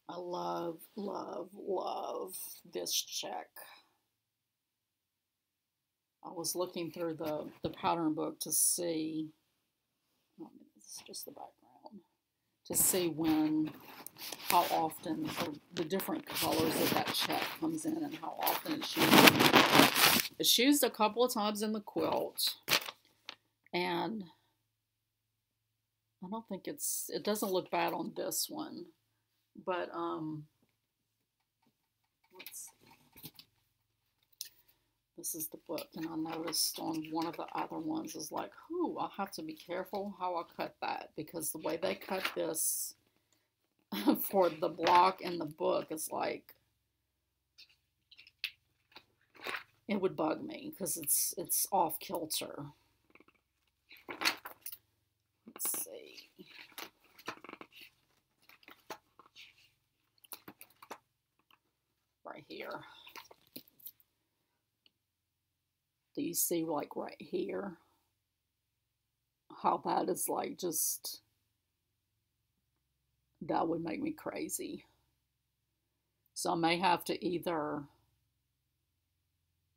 A: I love, love, love this check. I was looking through the, the pattern book to see, oh, is just the background, to see when, how often, the different colors of that check comes in and how often it's used. It's used a couple of times in the quilt, and I don't think it's, it doesn't look bad on this one, but, um, this is the book, and I noticed on one of the other ones is like, whoo, I'll have to be careful how I cut that because the way they cut this for the block and the book is like, it would bug me because it's it's off kilter. Let's see. Right here. Do you see like right here? How that is like just, that would make me crazy. So I may have to either,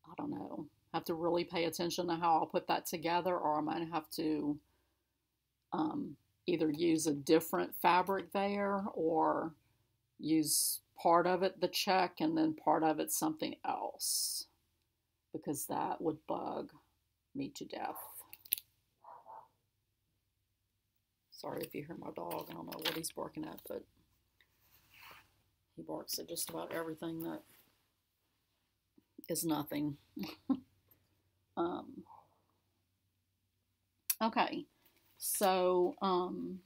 A: I don't know, have to really pay attention to how I'll put that together or I might have to um, either use a different fabric there or use part of it the check and then part of it something else because that would bug me to death. Sorry if you hear my dog. I don't know what he's barking at, but he barks at just about everything that is nothing. um, okay, so um,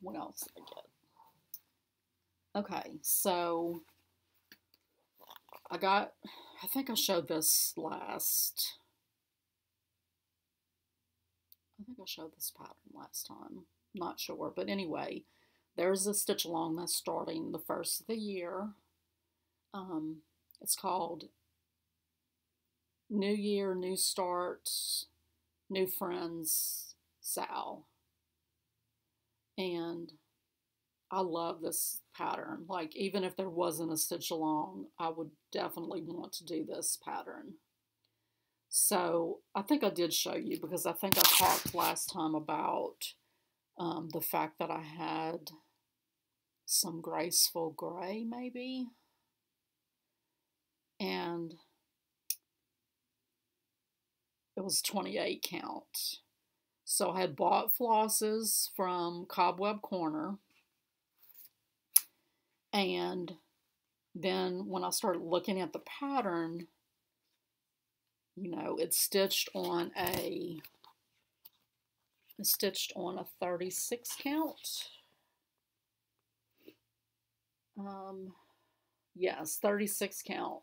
A: what else did I get? Okay, so I got, I think I showed this last, I think I showed this pattern last time. Not sure, but anyway, there's a stitch along that's starting the first of the year. Um, it's called New Year, New Start, New Friends, Sal. And I love this pattern. Like, even if there wasn't a stitch along, I would definitely want to do this pattern. So, I think I did show you because I think I talked last time about um, the fact that I had some graceful gray, maybe. And it was 28 count. So I had bought flosses from Cobweb Corner and then when I started looking at the pattern, you know, it's stitched on a stitched on a 36 count. Um, yes, 36 count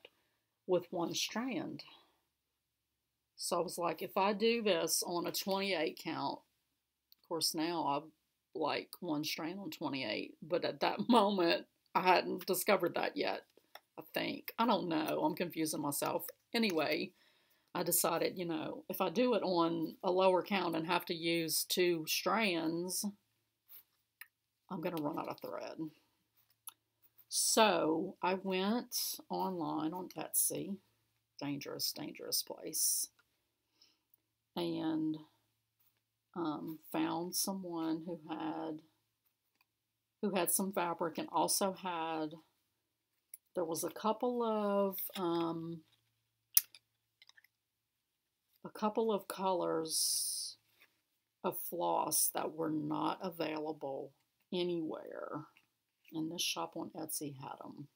A: with one strand. So I was like, if I do this on a 28 count, of course now I like one strand on 28, but at that moment I hadn't discovered that yet, I think. I don't know. I'm confusing myself. Anyway, I decided, you know, if I do it on a lower count and have to use two strands, I'm going to run out of thread. So I went online on Etsy, dangerous, dangerous place, and um, found someone who had who had some fabric and also had, there was a couple of, um, a couple of colors of floss that were not available anywhere. And this shop on Etsy had them.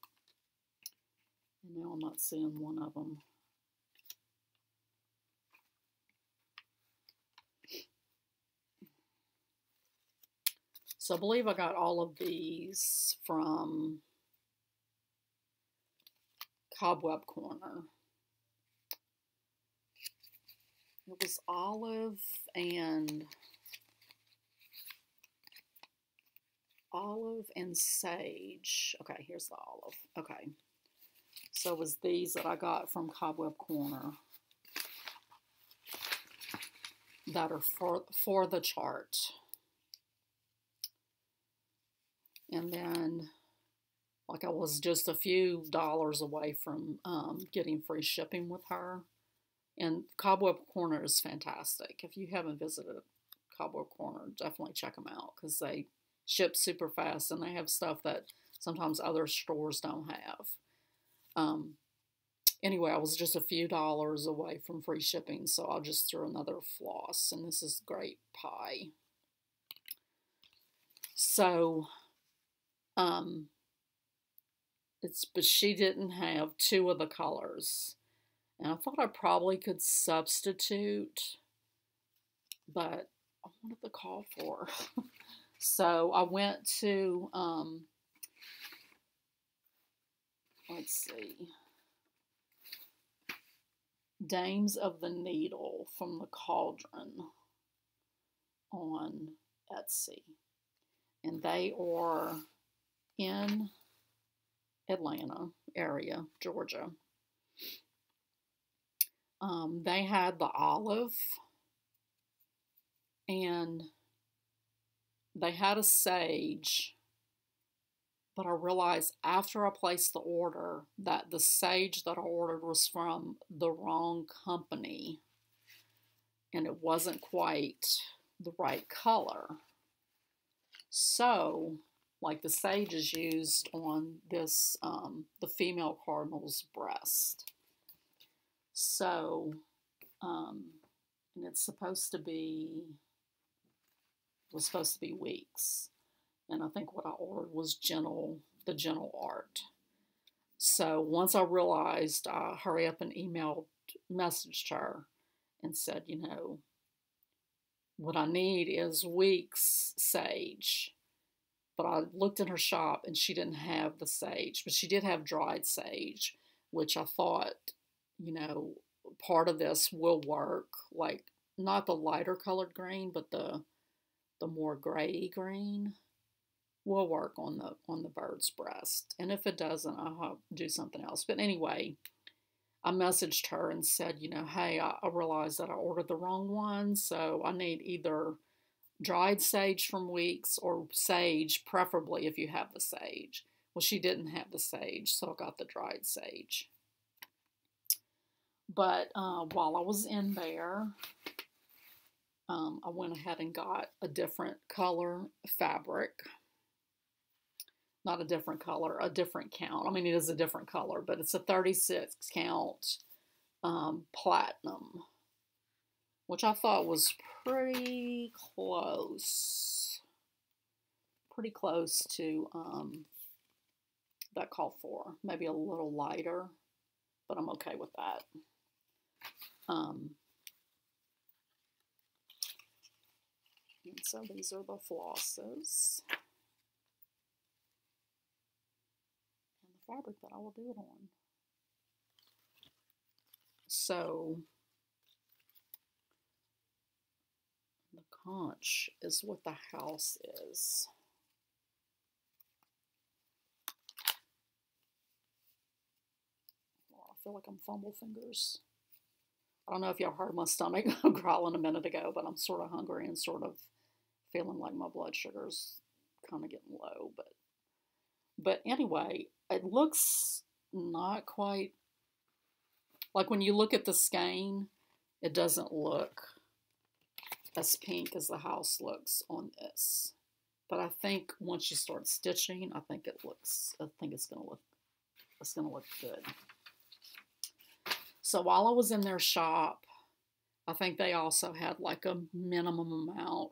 A: And now I'm not seeing one of them. So I believe I got all of these from Cobweb Corner. It was olive and olive and sage. Okay, here's the olive. Okay. So it was these that I got from Cobweb Corner. that are for, for the chart. And then, like I was just a few dollars away from um, getting free shipping with her. And Cobweb Corner is fantastic. If you haven't visited Cobweb Corner, definitely check them out because they ship super fast and they have stuff that sometimes other stores don't have. Um, anyway, I was just a few dollars away from free shipping, so I'll just throw another floss, and this is great pie. So, um, it's but she didn't have two of the colors, and I thought I probably could substitute, but I wanted the call for. so I went to um, let's see. Dames of the Needle from the Cauldron on Etsy. And they are in Atlanta area, Georgia. Um, they had the olive and they had a sage but I realized after I placed the order that the sage that I ordered was from the wrong company and it wasn't quite the right color. So, like the sage is used on this, um, the female cardinal's breast. So, um, and it's supposed to be, was supposed to be Weeks and I think what I ordered was gentle, the gentle art. So once I realized, I hurry up and emailed, messaged her, and said, you know, what I need is Weeks sage. But I looked in her shop and she didn't have the sage, but she did have dried sage, which I thought, you know, part of this will work. Like not the lighter colored green, but the the more gray green will work on the on the bird's breast. And if it doesn't, I'll do something else. But anyway, I messaged her and said, you know, hey, I, I realized that I ordered the wrong one, so I need either dried sage from Weeks or sage, preferably if you have the sage. Well, she didn't have the sage, so I got the dried sage. But uh, while I was in there, um, I went ahead and got a different color fabric not a different color, a different count. I mean, it is a different color, but it's a 36 count um, platinum, which I thought was pretty close. Pretty close to um, that call for. Maybe a little lighter, but I'm okay with that. Um, and so these are the flosses. And the fabric that I will do it on. So the conch is what the house is. Well, I feel like I'm fumble fingers. I don't know if y'all heard my stomach growling a minute ago, but I'm sort of hungry and sort of feeling like my blood sugar's kind of getting low. But but anyway, it looks not quite like when you look at the skein, it doesn't look as pink as the house looks on this. But I think once you start stitching, I think it looks, I think it's going to look, it's going to look good. So while I was in their shop, I think they also had like a minimum amount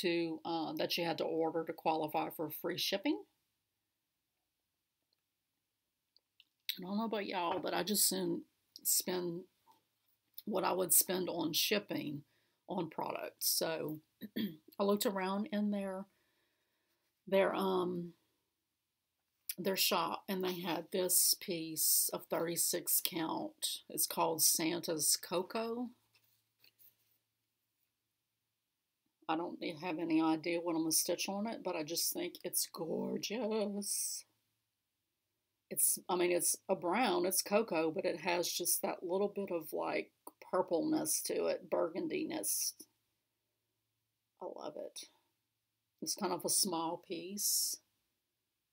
A: to uh, that you had to order to qualify for free shipping. I don't know about y'all, but I just soon spend what I would spend on shipping on products. So I looked around in their their um their shop and they had this piece of 36 count. It's called Santa's Cocoa. I don't have any idea what I'm going to stitch on it, but I just think it's gorgeous it's I mean it's a brown, it's cocoa, but it has just that little bit of like purpleness to it, burgundiness. I love it. It's kind of a small piece,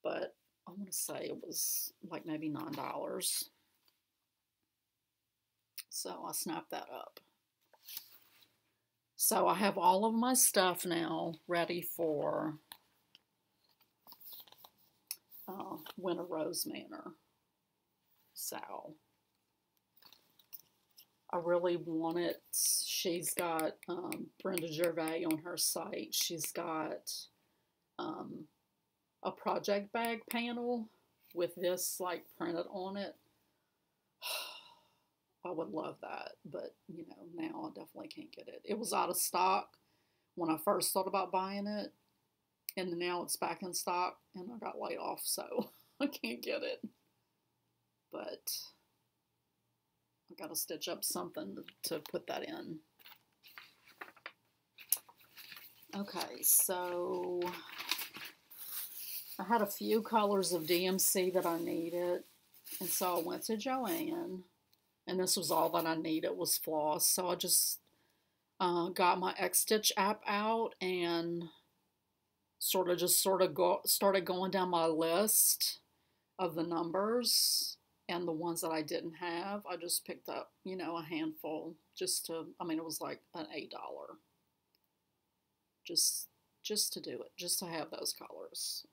A: but I want to say it was like maybe $9. So I snapped that up. So I have all of my stuff now ready for uh, Winter Rose Manor. So I really want it. She's got um, Brenda Gervais on her site. She's got um, a project bag panel with this like printed on it. I would love that, but you know, now I definitely can't get it. It was out of stock when I first thought about buying it, and now it's back in stock, and I got laid off, so I can't get it. But I got to stitch up something to put that in. Okay, so I had a few colors of DMC that I needed, and so I went to Joann, and this was all that I needed was floss. So I just uh, got my X Stitch app out and sort of just sort of go started going down my list of the numbers and the ones that I didn't have, I just picked up, you know, a handful just to, I mean, it was like an $8. Just, just to do it, just to have those colors.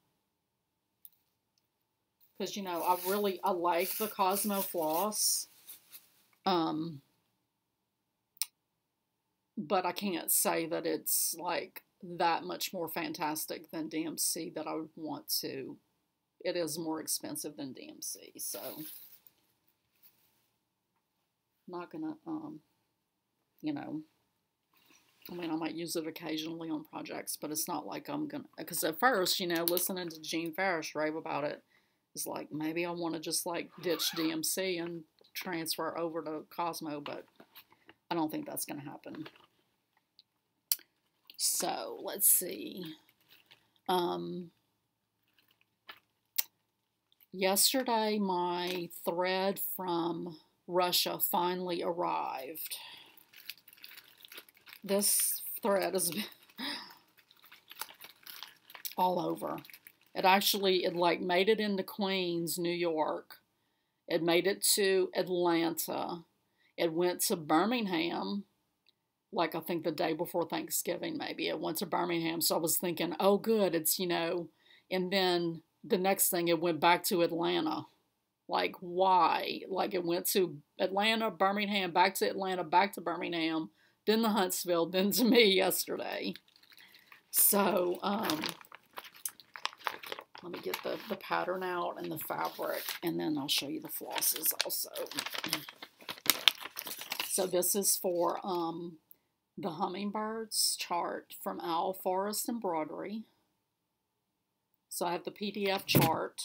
A: Because, you know, I really, I like the Cosmo Floss. Um, but I can't say that it's like that much more fantastic than DMC that I would want to it is more expensive than DMC. So I'm not gonna, um, you know, I mean, I might use it occasionally on projects, but it's not like I'm gonna. Because at first, you know, listening to Jean Farish rave about it is like maybe I want to just like ditch DMC and transfer over to Cosmo, but I don't think that's gonna happen. So let's see. Um, Yesterday, my thread from Russia finally arrived. This thread is all over. It actually, it like made it into Queens, New York. It made it to Atlanta. It went to Birmingham, like I think the day before Thanksgiving, maybe. It went to Birmingham. So I was thinking, oh, good, it's, you know, and then the next thing it went back to Atlanta. Like, why? Like, it went to Atlanta, Birmingham, back to Atlanta, back to Birmingham, then to Huntsville, then to me yesterday. So, um, let me get the, the pattern out and the fabric, and then I'll show you the flosses also. So this is for um, the Hummingbirds chart from Owl Forest Embroidery. So I have the PDF chart.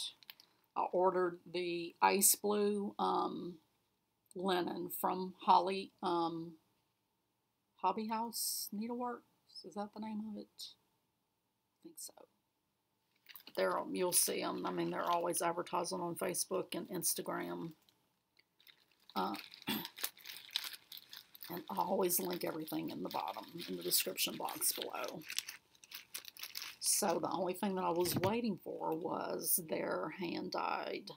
A: I ordered the ice blue um, linen from Holly um, Hobby House Needleworks. Is that the name of it? I think so. There, you'll see them. I mean, they're always advertising on Facebook and Instagram. Uh, and I always link everything in the bottom, in the description box below. So the only thing that I was waiting for was their hand-dyed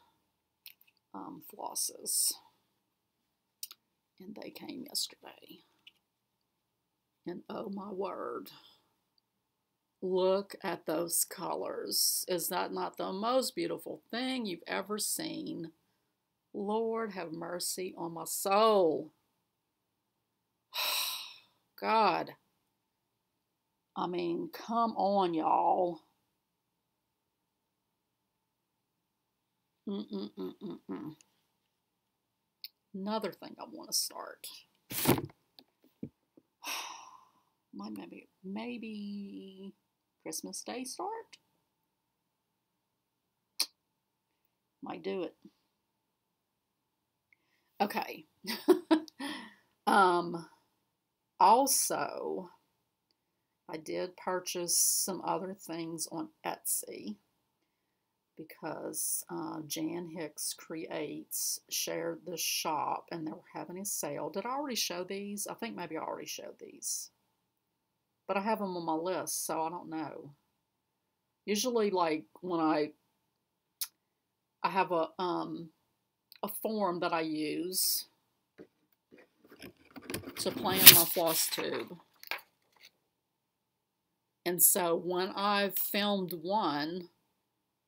A: um, flosses. And they came yesterday. And oh my word. Look at those colors. Is that not the most beautiful thing you've ever seen? Lord have mercy on my soul. God. I mean, come on, y'all. Another thing I want to start. Might maybe maybe Christmas Day start. Might do it. Okay. um also I did purchase some other things on Etsy. because uh, Jan Hicks Creates shared the shop and they were having a sale. Did I already show these? I think maybe I already showed these. But I have them on my list, so I don't know. Usually, like when I I have a um a form that I use to plan my floss tube. And so when I've filmed one,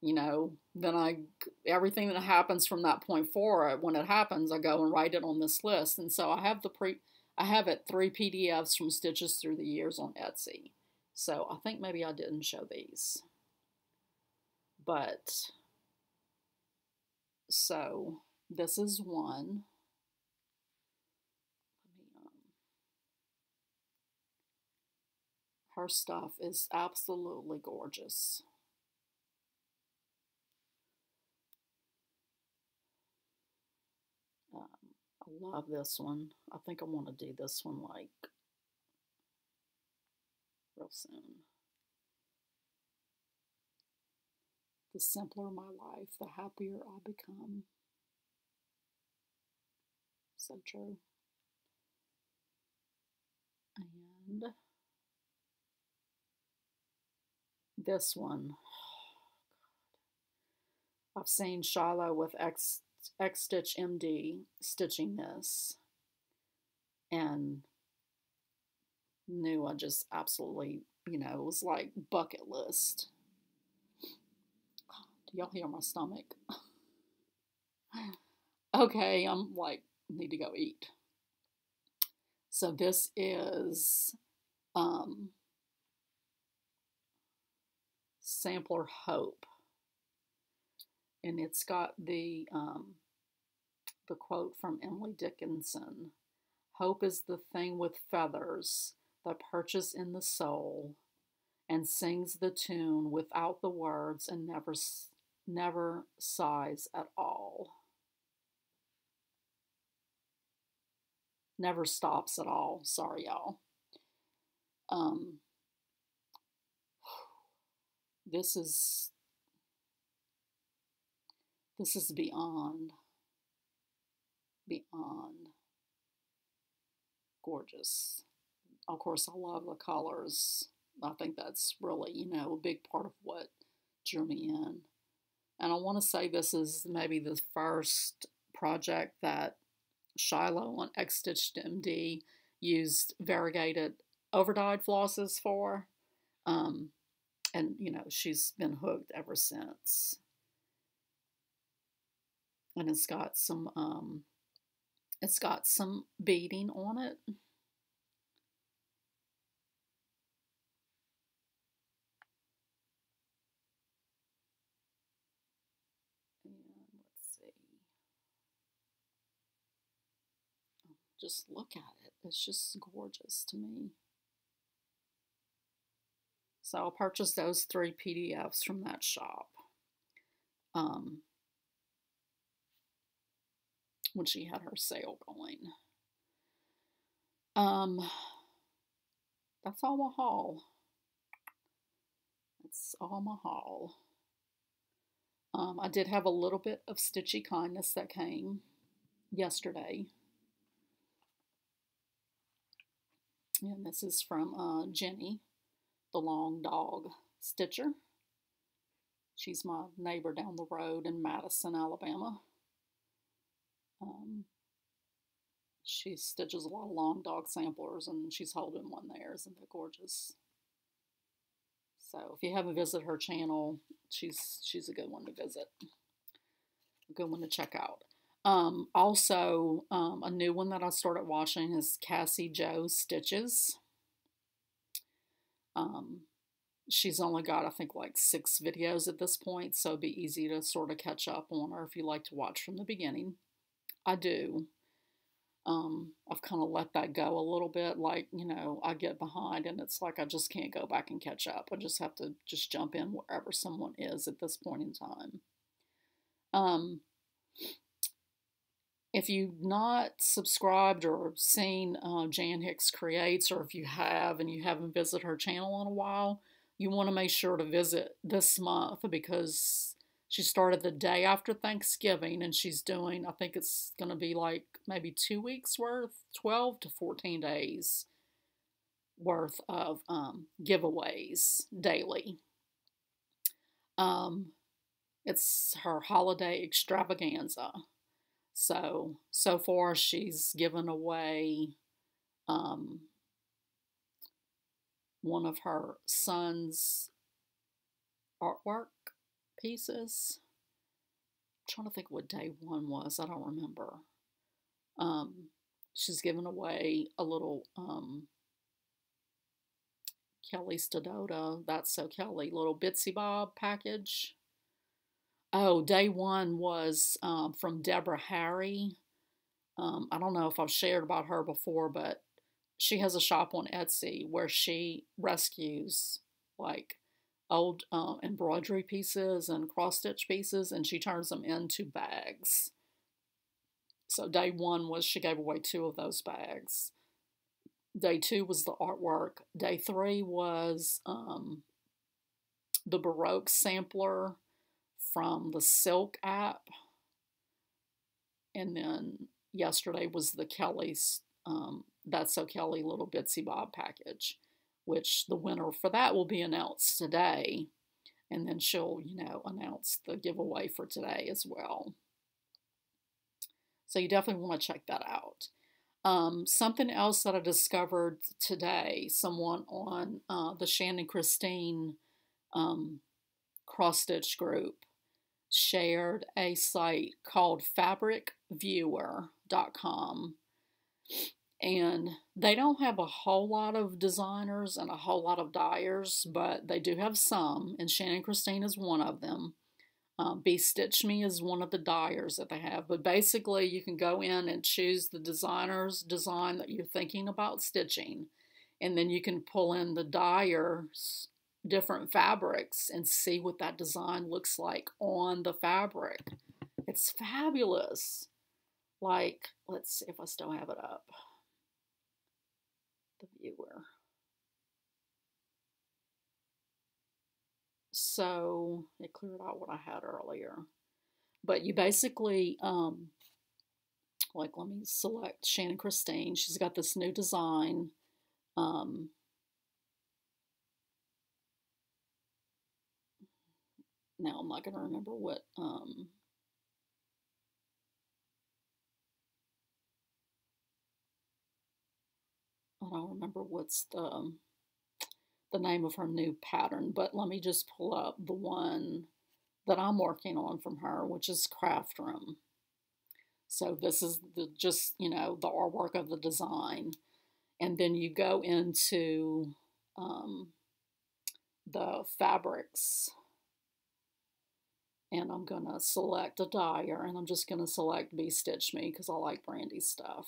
A: you know, then I, everything that happens from that point forward, when it happens, I go and write it on this list. And so I have the pre, I have it three PDFs from Stitches Through the Years on Etsy. So I think maybe I didn't show these. But, so this is one. Her stuff is absolutely gorgeous. Um, I love this one. I think I want to do this one like real soon. The simpler my life, the happier I become. So true. And this one. I've seen Shiloh with X, X Stitch MD stitching this and knew I just absolutely, you know, it was like bucket list. Do y'all hear my stomach? okay, I'm like, need to go eat. So this is um, sampler Hope. And it's got the, um, the quote from Emily Dickinson Hope is the thing with feathers that perches in the soul and sings the tune without the words and never, never sighs at all. Never stops at all. Sorry, y'all. Um, this is this is beyond beyond gorgeous. Of course i love the colors. I think that's really you know a big part of what drew me in. And i want to say this is maybe the first project that shiloh on x stitched md used variegated overdyed flosses for. Um, and you know she's been hooked ever since and it's got some um it's got some beading on it. And let's see. Just look at it. It's just gorgeous to me. So I'll purchase those three PDFs from that shop. Um, when she had her sale going. Um, that's all my haul. That's all my haul. Um, I did have a little bit of stitchy kindness that came yesterday. And this is from uh, Jenny the long dog Stitcher. She's my neighbor down the road in Madison, Alabama. Um, she stitches a lot of long dog samplers, and she's holding one there. Isn't that gorgeous? So if you haven't visited her channel, she's she's a good one to visit. A good one to check out. Um, also, um, a new one that I started watching is Cassie Joe Stitches. Um, she's only got, I think, like six videos at this point, so it'd be easy to sort of catch up on her if you like to watch from the beginning. I do. Um, I've kind of let that go a little bit. Like, you know, I get behind and it's like I just can't go back and catch up. I just have to just jump in wherever someone is at this point in time. Um, if you've not subscribed or seen uh, Jan Hicks Creates, or if you have and you haven't visited her channel in a while, you want to make sure to visit this month because she started the day after Thanksgiving and she's doing, I think it's going to be like maybe two weeks worth, 12 to 14 days worth of um, giveaways daily. Um, it's her holiday extravaganza. So, so far she's given away um, one of her son's artwork pieces. I'm trying to think what day one was. I don't remember. Um, she's given away a little um, Kelly Stadota, That's So Kelly, little Bitsy Bob package. Oh, day one was um, from Deborah Harry. Um, I don't know if I've shared about her before, but she has a shop on Etsy where she rescues like old uh, embroidery pieces and cross stitch pieces and she turns them into bags. So day one was she gave away two of those bags. Day two was the artwork. Day three was um, the Baroque sampler from the Silk app. And then yesterday was the Kelly's um, That's So Kelly Little Bitsy Bob package, which the winner for that will be announced today. And then she'll, you know, announce the giveaway for today as well. So you definitely want to check that out. Um, something else that I discovered today, someone on uh, the Shannon Christine um, cross stitch group shared a site called fabricviewer.com. And they don't have a whole lot of designers and a whole lot of dyers, but they do have some, and Shannon Christine is one of them. Um, Be Stitch Me is one of the dyers that they have, but basically you can go in and choose the designer's design that you're thinking about stitching, and then you can pull in the dyer's different fabrics and see what that design looks like on the fabric. It's fabulous. Like, let's see if I still have it up. The viewer. So it cleared out what I had earlier. But you basically, um, like, let me select Shannon Christine. She's got this new design. Um, now I'm not going to remember what. Um, I don't remember what's the um, the name of her new pattern, but let me just pull up the one that I'm working on from her, which is Craft Room. So this is the just, you know, the artwork of the design. And then you go into um, the fabrics. And I'm going to select a dyer, and I'm just going to select Be Stitch Me because I like Brandy stuff.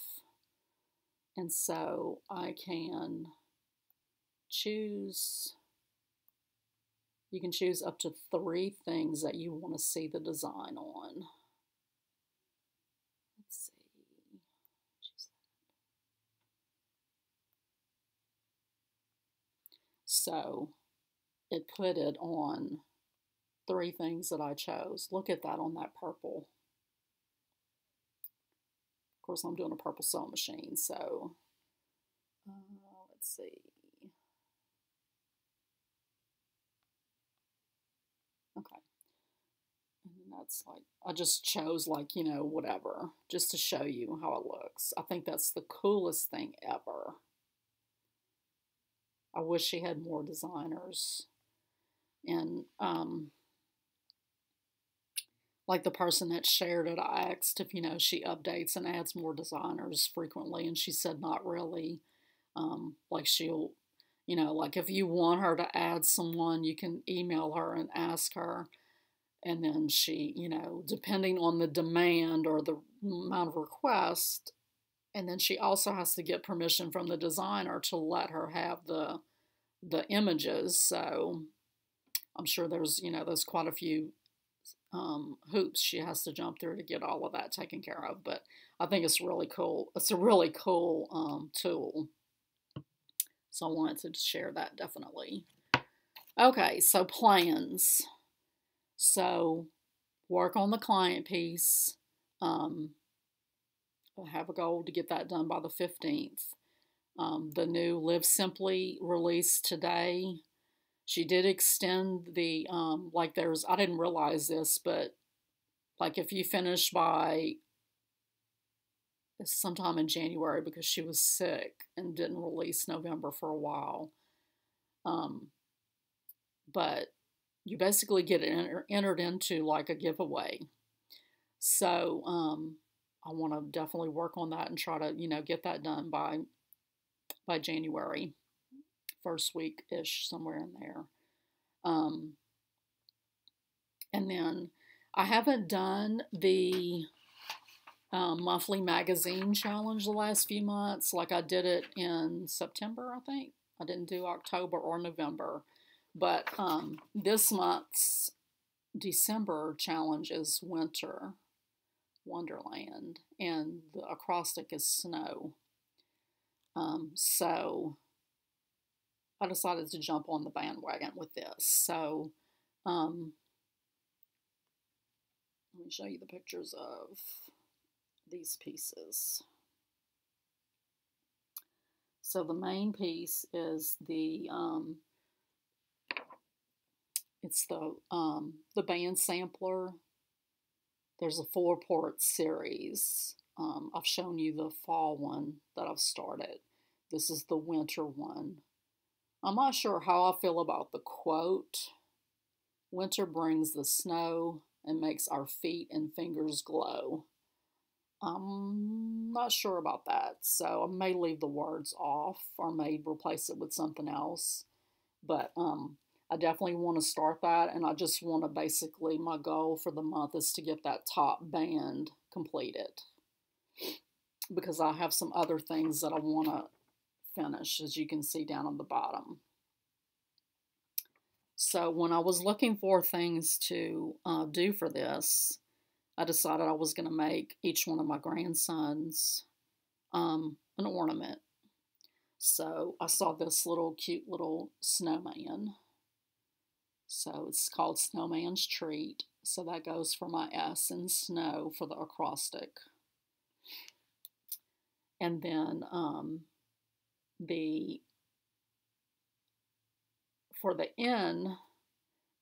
A: And so I can choose, you can choose up to three things that you want to see the design on. Let's see. So it put it on three things that I chose. Look at that on that purple. Of course, I'm doing a purple sewing machine, so uh, let's see. Okay, that's like, I just chose like, you know, whatever, just to show you how it looks. I think that's the coolest thing ever. I wish she had more designers. And, um, like the person that shared it, I asked if, you know, she updates and adds more designers frequently, and she said not really. Um, like she'll, you know, like if you want her to add someone, you can email her and ask her and then she, you know, depending on the demand or the amount of request, and then she also has to get permission from the designer to let her have the the images. So I'm sure there's, you know, there's quite a few um, hoops she has to jump through to get all of that taken care of. But I think it's really cool. It's a really cool um, tool. So I wanted to share that definitely. Okay, so plans. So work on the client piece. Um, I have a goal to get that done by the 15th. Um, the new Live Simply release today. She did extend the, um, like there's, I didn't realize this, but like if you finish by sometime in January because she was sick and didn't release November for a while. Um, but you basically get enter, entered into like a giveaway. So um, I want to definitely work on that and try to you know get that done by by January, first week ish somewhere in there. Um, and then I haven't done the um, monthly magazine challenge the last few months. Like I did it in September, I think. I didn't do October or November. But um, this month's December challenge is winter wonderland, and the acrostic is snow. Um, so I decided to jump on the bandwagon with this. So um, let me show you the pictures of these pieces. So the main piece is the um, it's the um, the band sampler. There's a four part series. Um, I've shown you the fall one that I've started. This is the winter one. I'm not sure how I feel about the quote. Winter brings the snow and makes our feet and fingers glow. I'm not sure about that, so I may leave the words off or may replace it with something else. But um, I definitely want to start that, and I just want to basically, my goal for the month is to get that top band completed because I have some other things that I want to finish, as you can see down on the bottom. So when I was looking for things to uh, do for this, I decided I was going to make each one of my grandsons um, an ornament. So I saw this little cute little snowman. So it's called Snowman's Treat. So that goes for my S in snow for the acrostic. And then um, the for the N,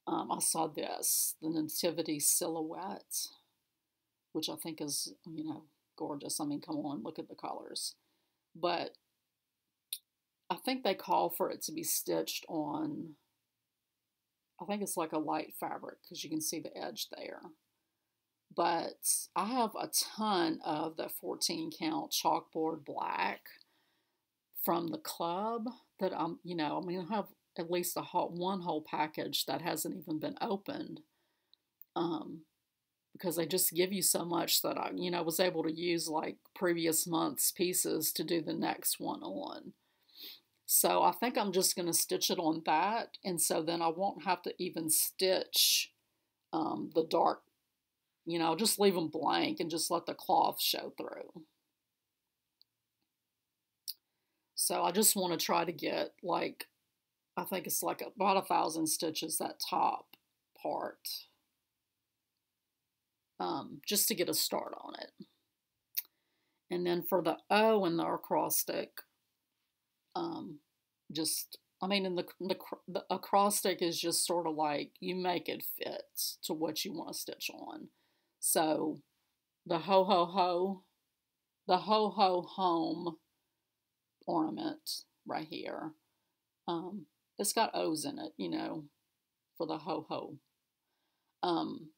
A: um, I saw this, the Nativity Silhouette which I think is, you know, gorgeous. I mean, come on, look at the colors. But I think they call for it to be stitched on, I think it's like a light fabric because you can see the edge there. But I have a ton of the 14 count chalkboard black from the club that I'm, you know, I mean, I have at least a whole, one whole package that hasn't even been opened. Um, because they just give you so much that I, you know, was able to use like previous month's pieces to do the next one on. So I think I'm just going to stitch it on that. And so then I won't have to even stitch um, the dark, you know, just leave them blank and just let the cloth show through. So I just want to try to get like, I think it's like about a thousand stitches that top part um, just to get a start on it. And then for the O in the acrostic, um, just, I mean, in the, the, the acrostic is just sort of like you make it fit to what you want to stitch on. So the ho ho ho, the ho ho home ornament right here, um, it's got O's in it, you know, for the ho ho. Um,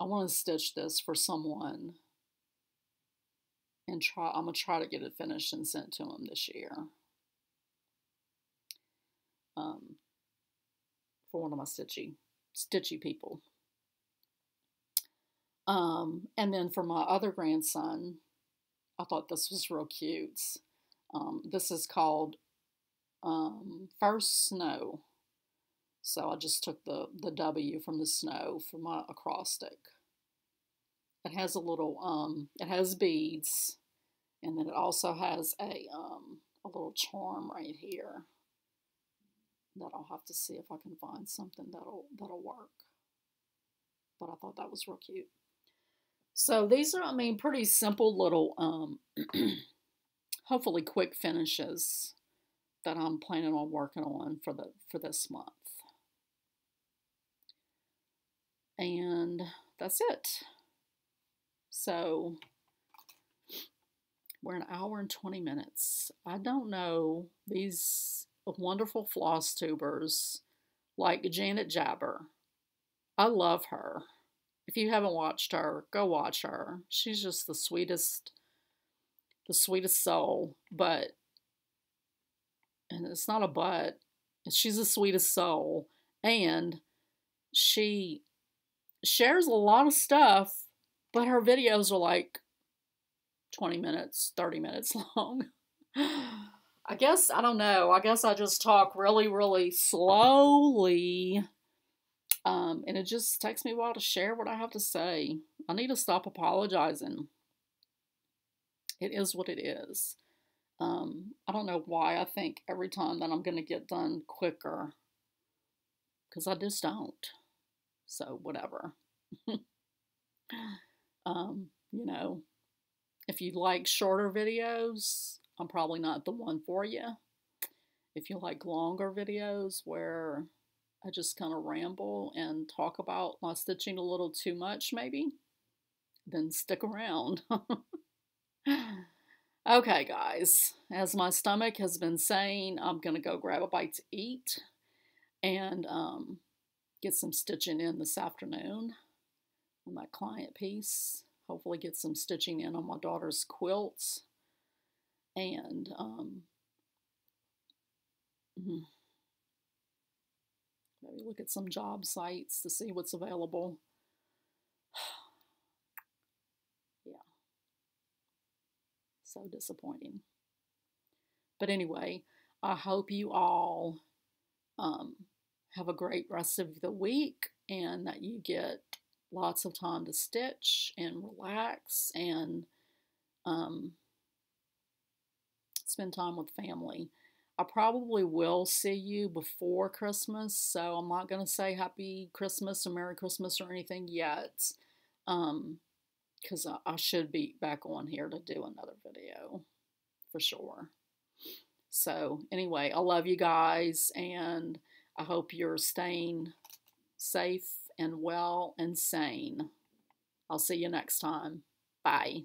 A: I want to stitch this for someone and try, I'm going to try to get it finished and sent to them this year. Um, for one of my stitchy, stitchy people. Um, and then for my other grandson, I thought this was real cute. Um, this is called um, First Snow. So I just took the, the W from the snow for my acrostic. It has a little, um, it has beads, and then it also has a, um, a little charm right here that I'll have to see if I can find something that'll, that'll work. but I thought that was real cute. So these are, I mean, pretty simple little, um, hopefully quick finishes that I'm planning on working on for the for this month. And that's it. So we're an hour and 20 minutes. I don't know these wonderful floss tubers like Janet Jabber. I love her. If you haven't watched her, go watch her. She's just the sweetest, the sweetest soul. But, and it's not a but, she's the sweetest soul. And she shares a lot of stuff, but her videos are like 20 minutes, 30 minutes long. I guess, I don't know. I guess I just talk really, really slowly. Um, and it just takes me a while to share what I have to say. I need to stop apologizing. It is what it is. Um, I don't know why I think every time that I'm going to get done quicker. Because I just don't. So, whatever. um, you know, if you like shorter videos, I'm probably not the one for you. If you like longer videos where I just kind of ramble and talk about my stitching a little too much, maybe, then stick around. okay, guys, as my stomach has been saying, I'm going to go grab a bite to eat and um, get some stitching in this afternoon on that client piece. Hopefully get some stitching in on my daughter's quilts. And um, hmm, maybe look at some job sites to see what's available. yeah. So disappointing. But anyway, I hope you all um, have a great rest of the week and that you get lots of time to stitch and relax and um, spend time with family. I probably will see you before Christmas, so I'm not going to say Happy Christmas or Merry Christmas or anything yet, because I, I should be back on here to do another video for sure. So, anyway, I love you guys, and I hope you're staying safe and well and sane. I'll see you next time. Bye.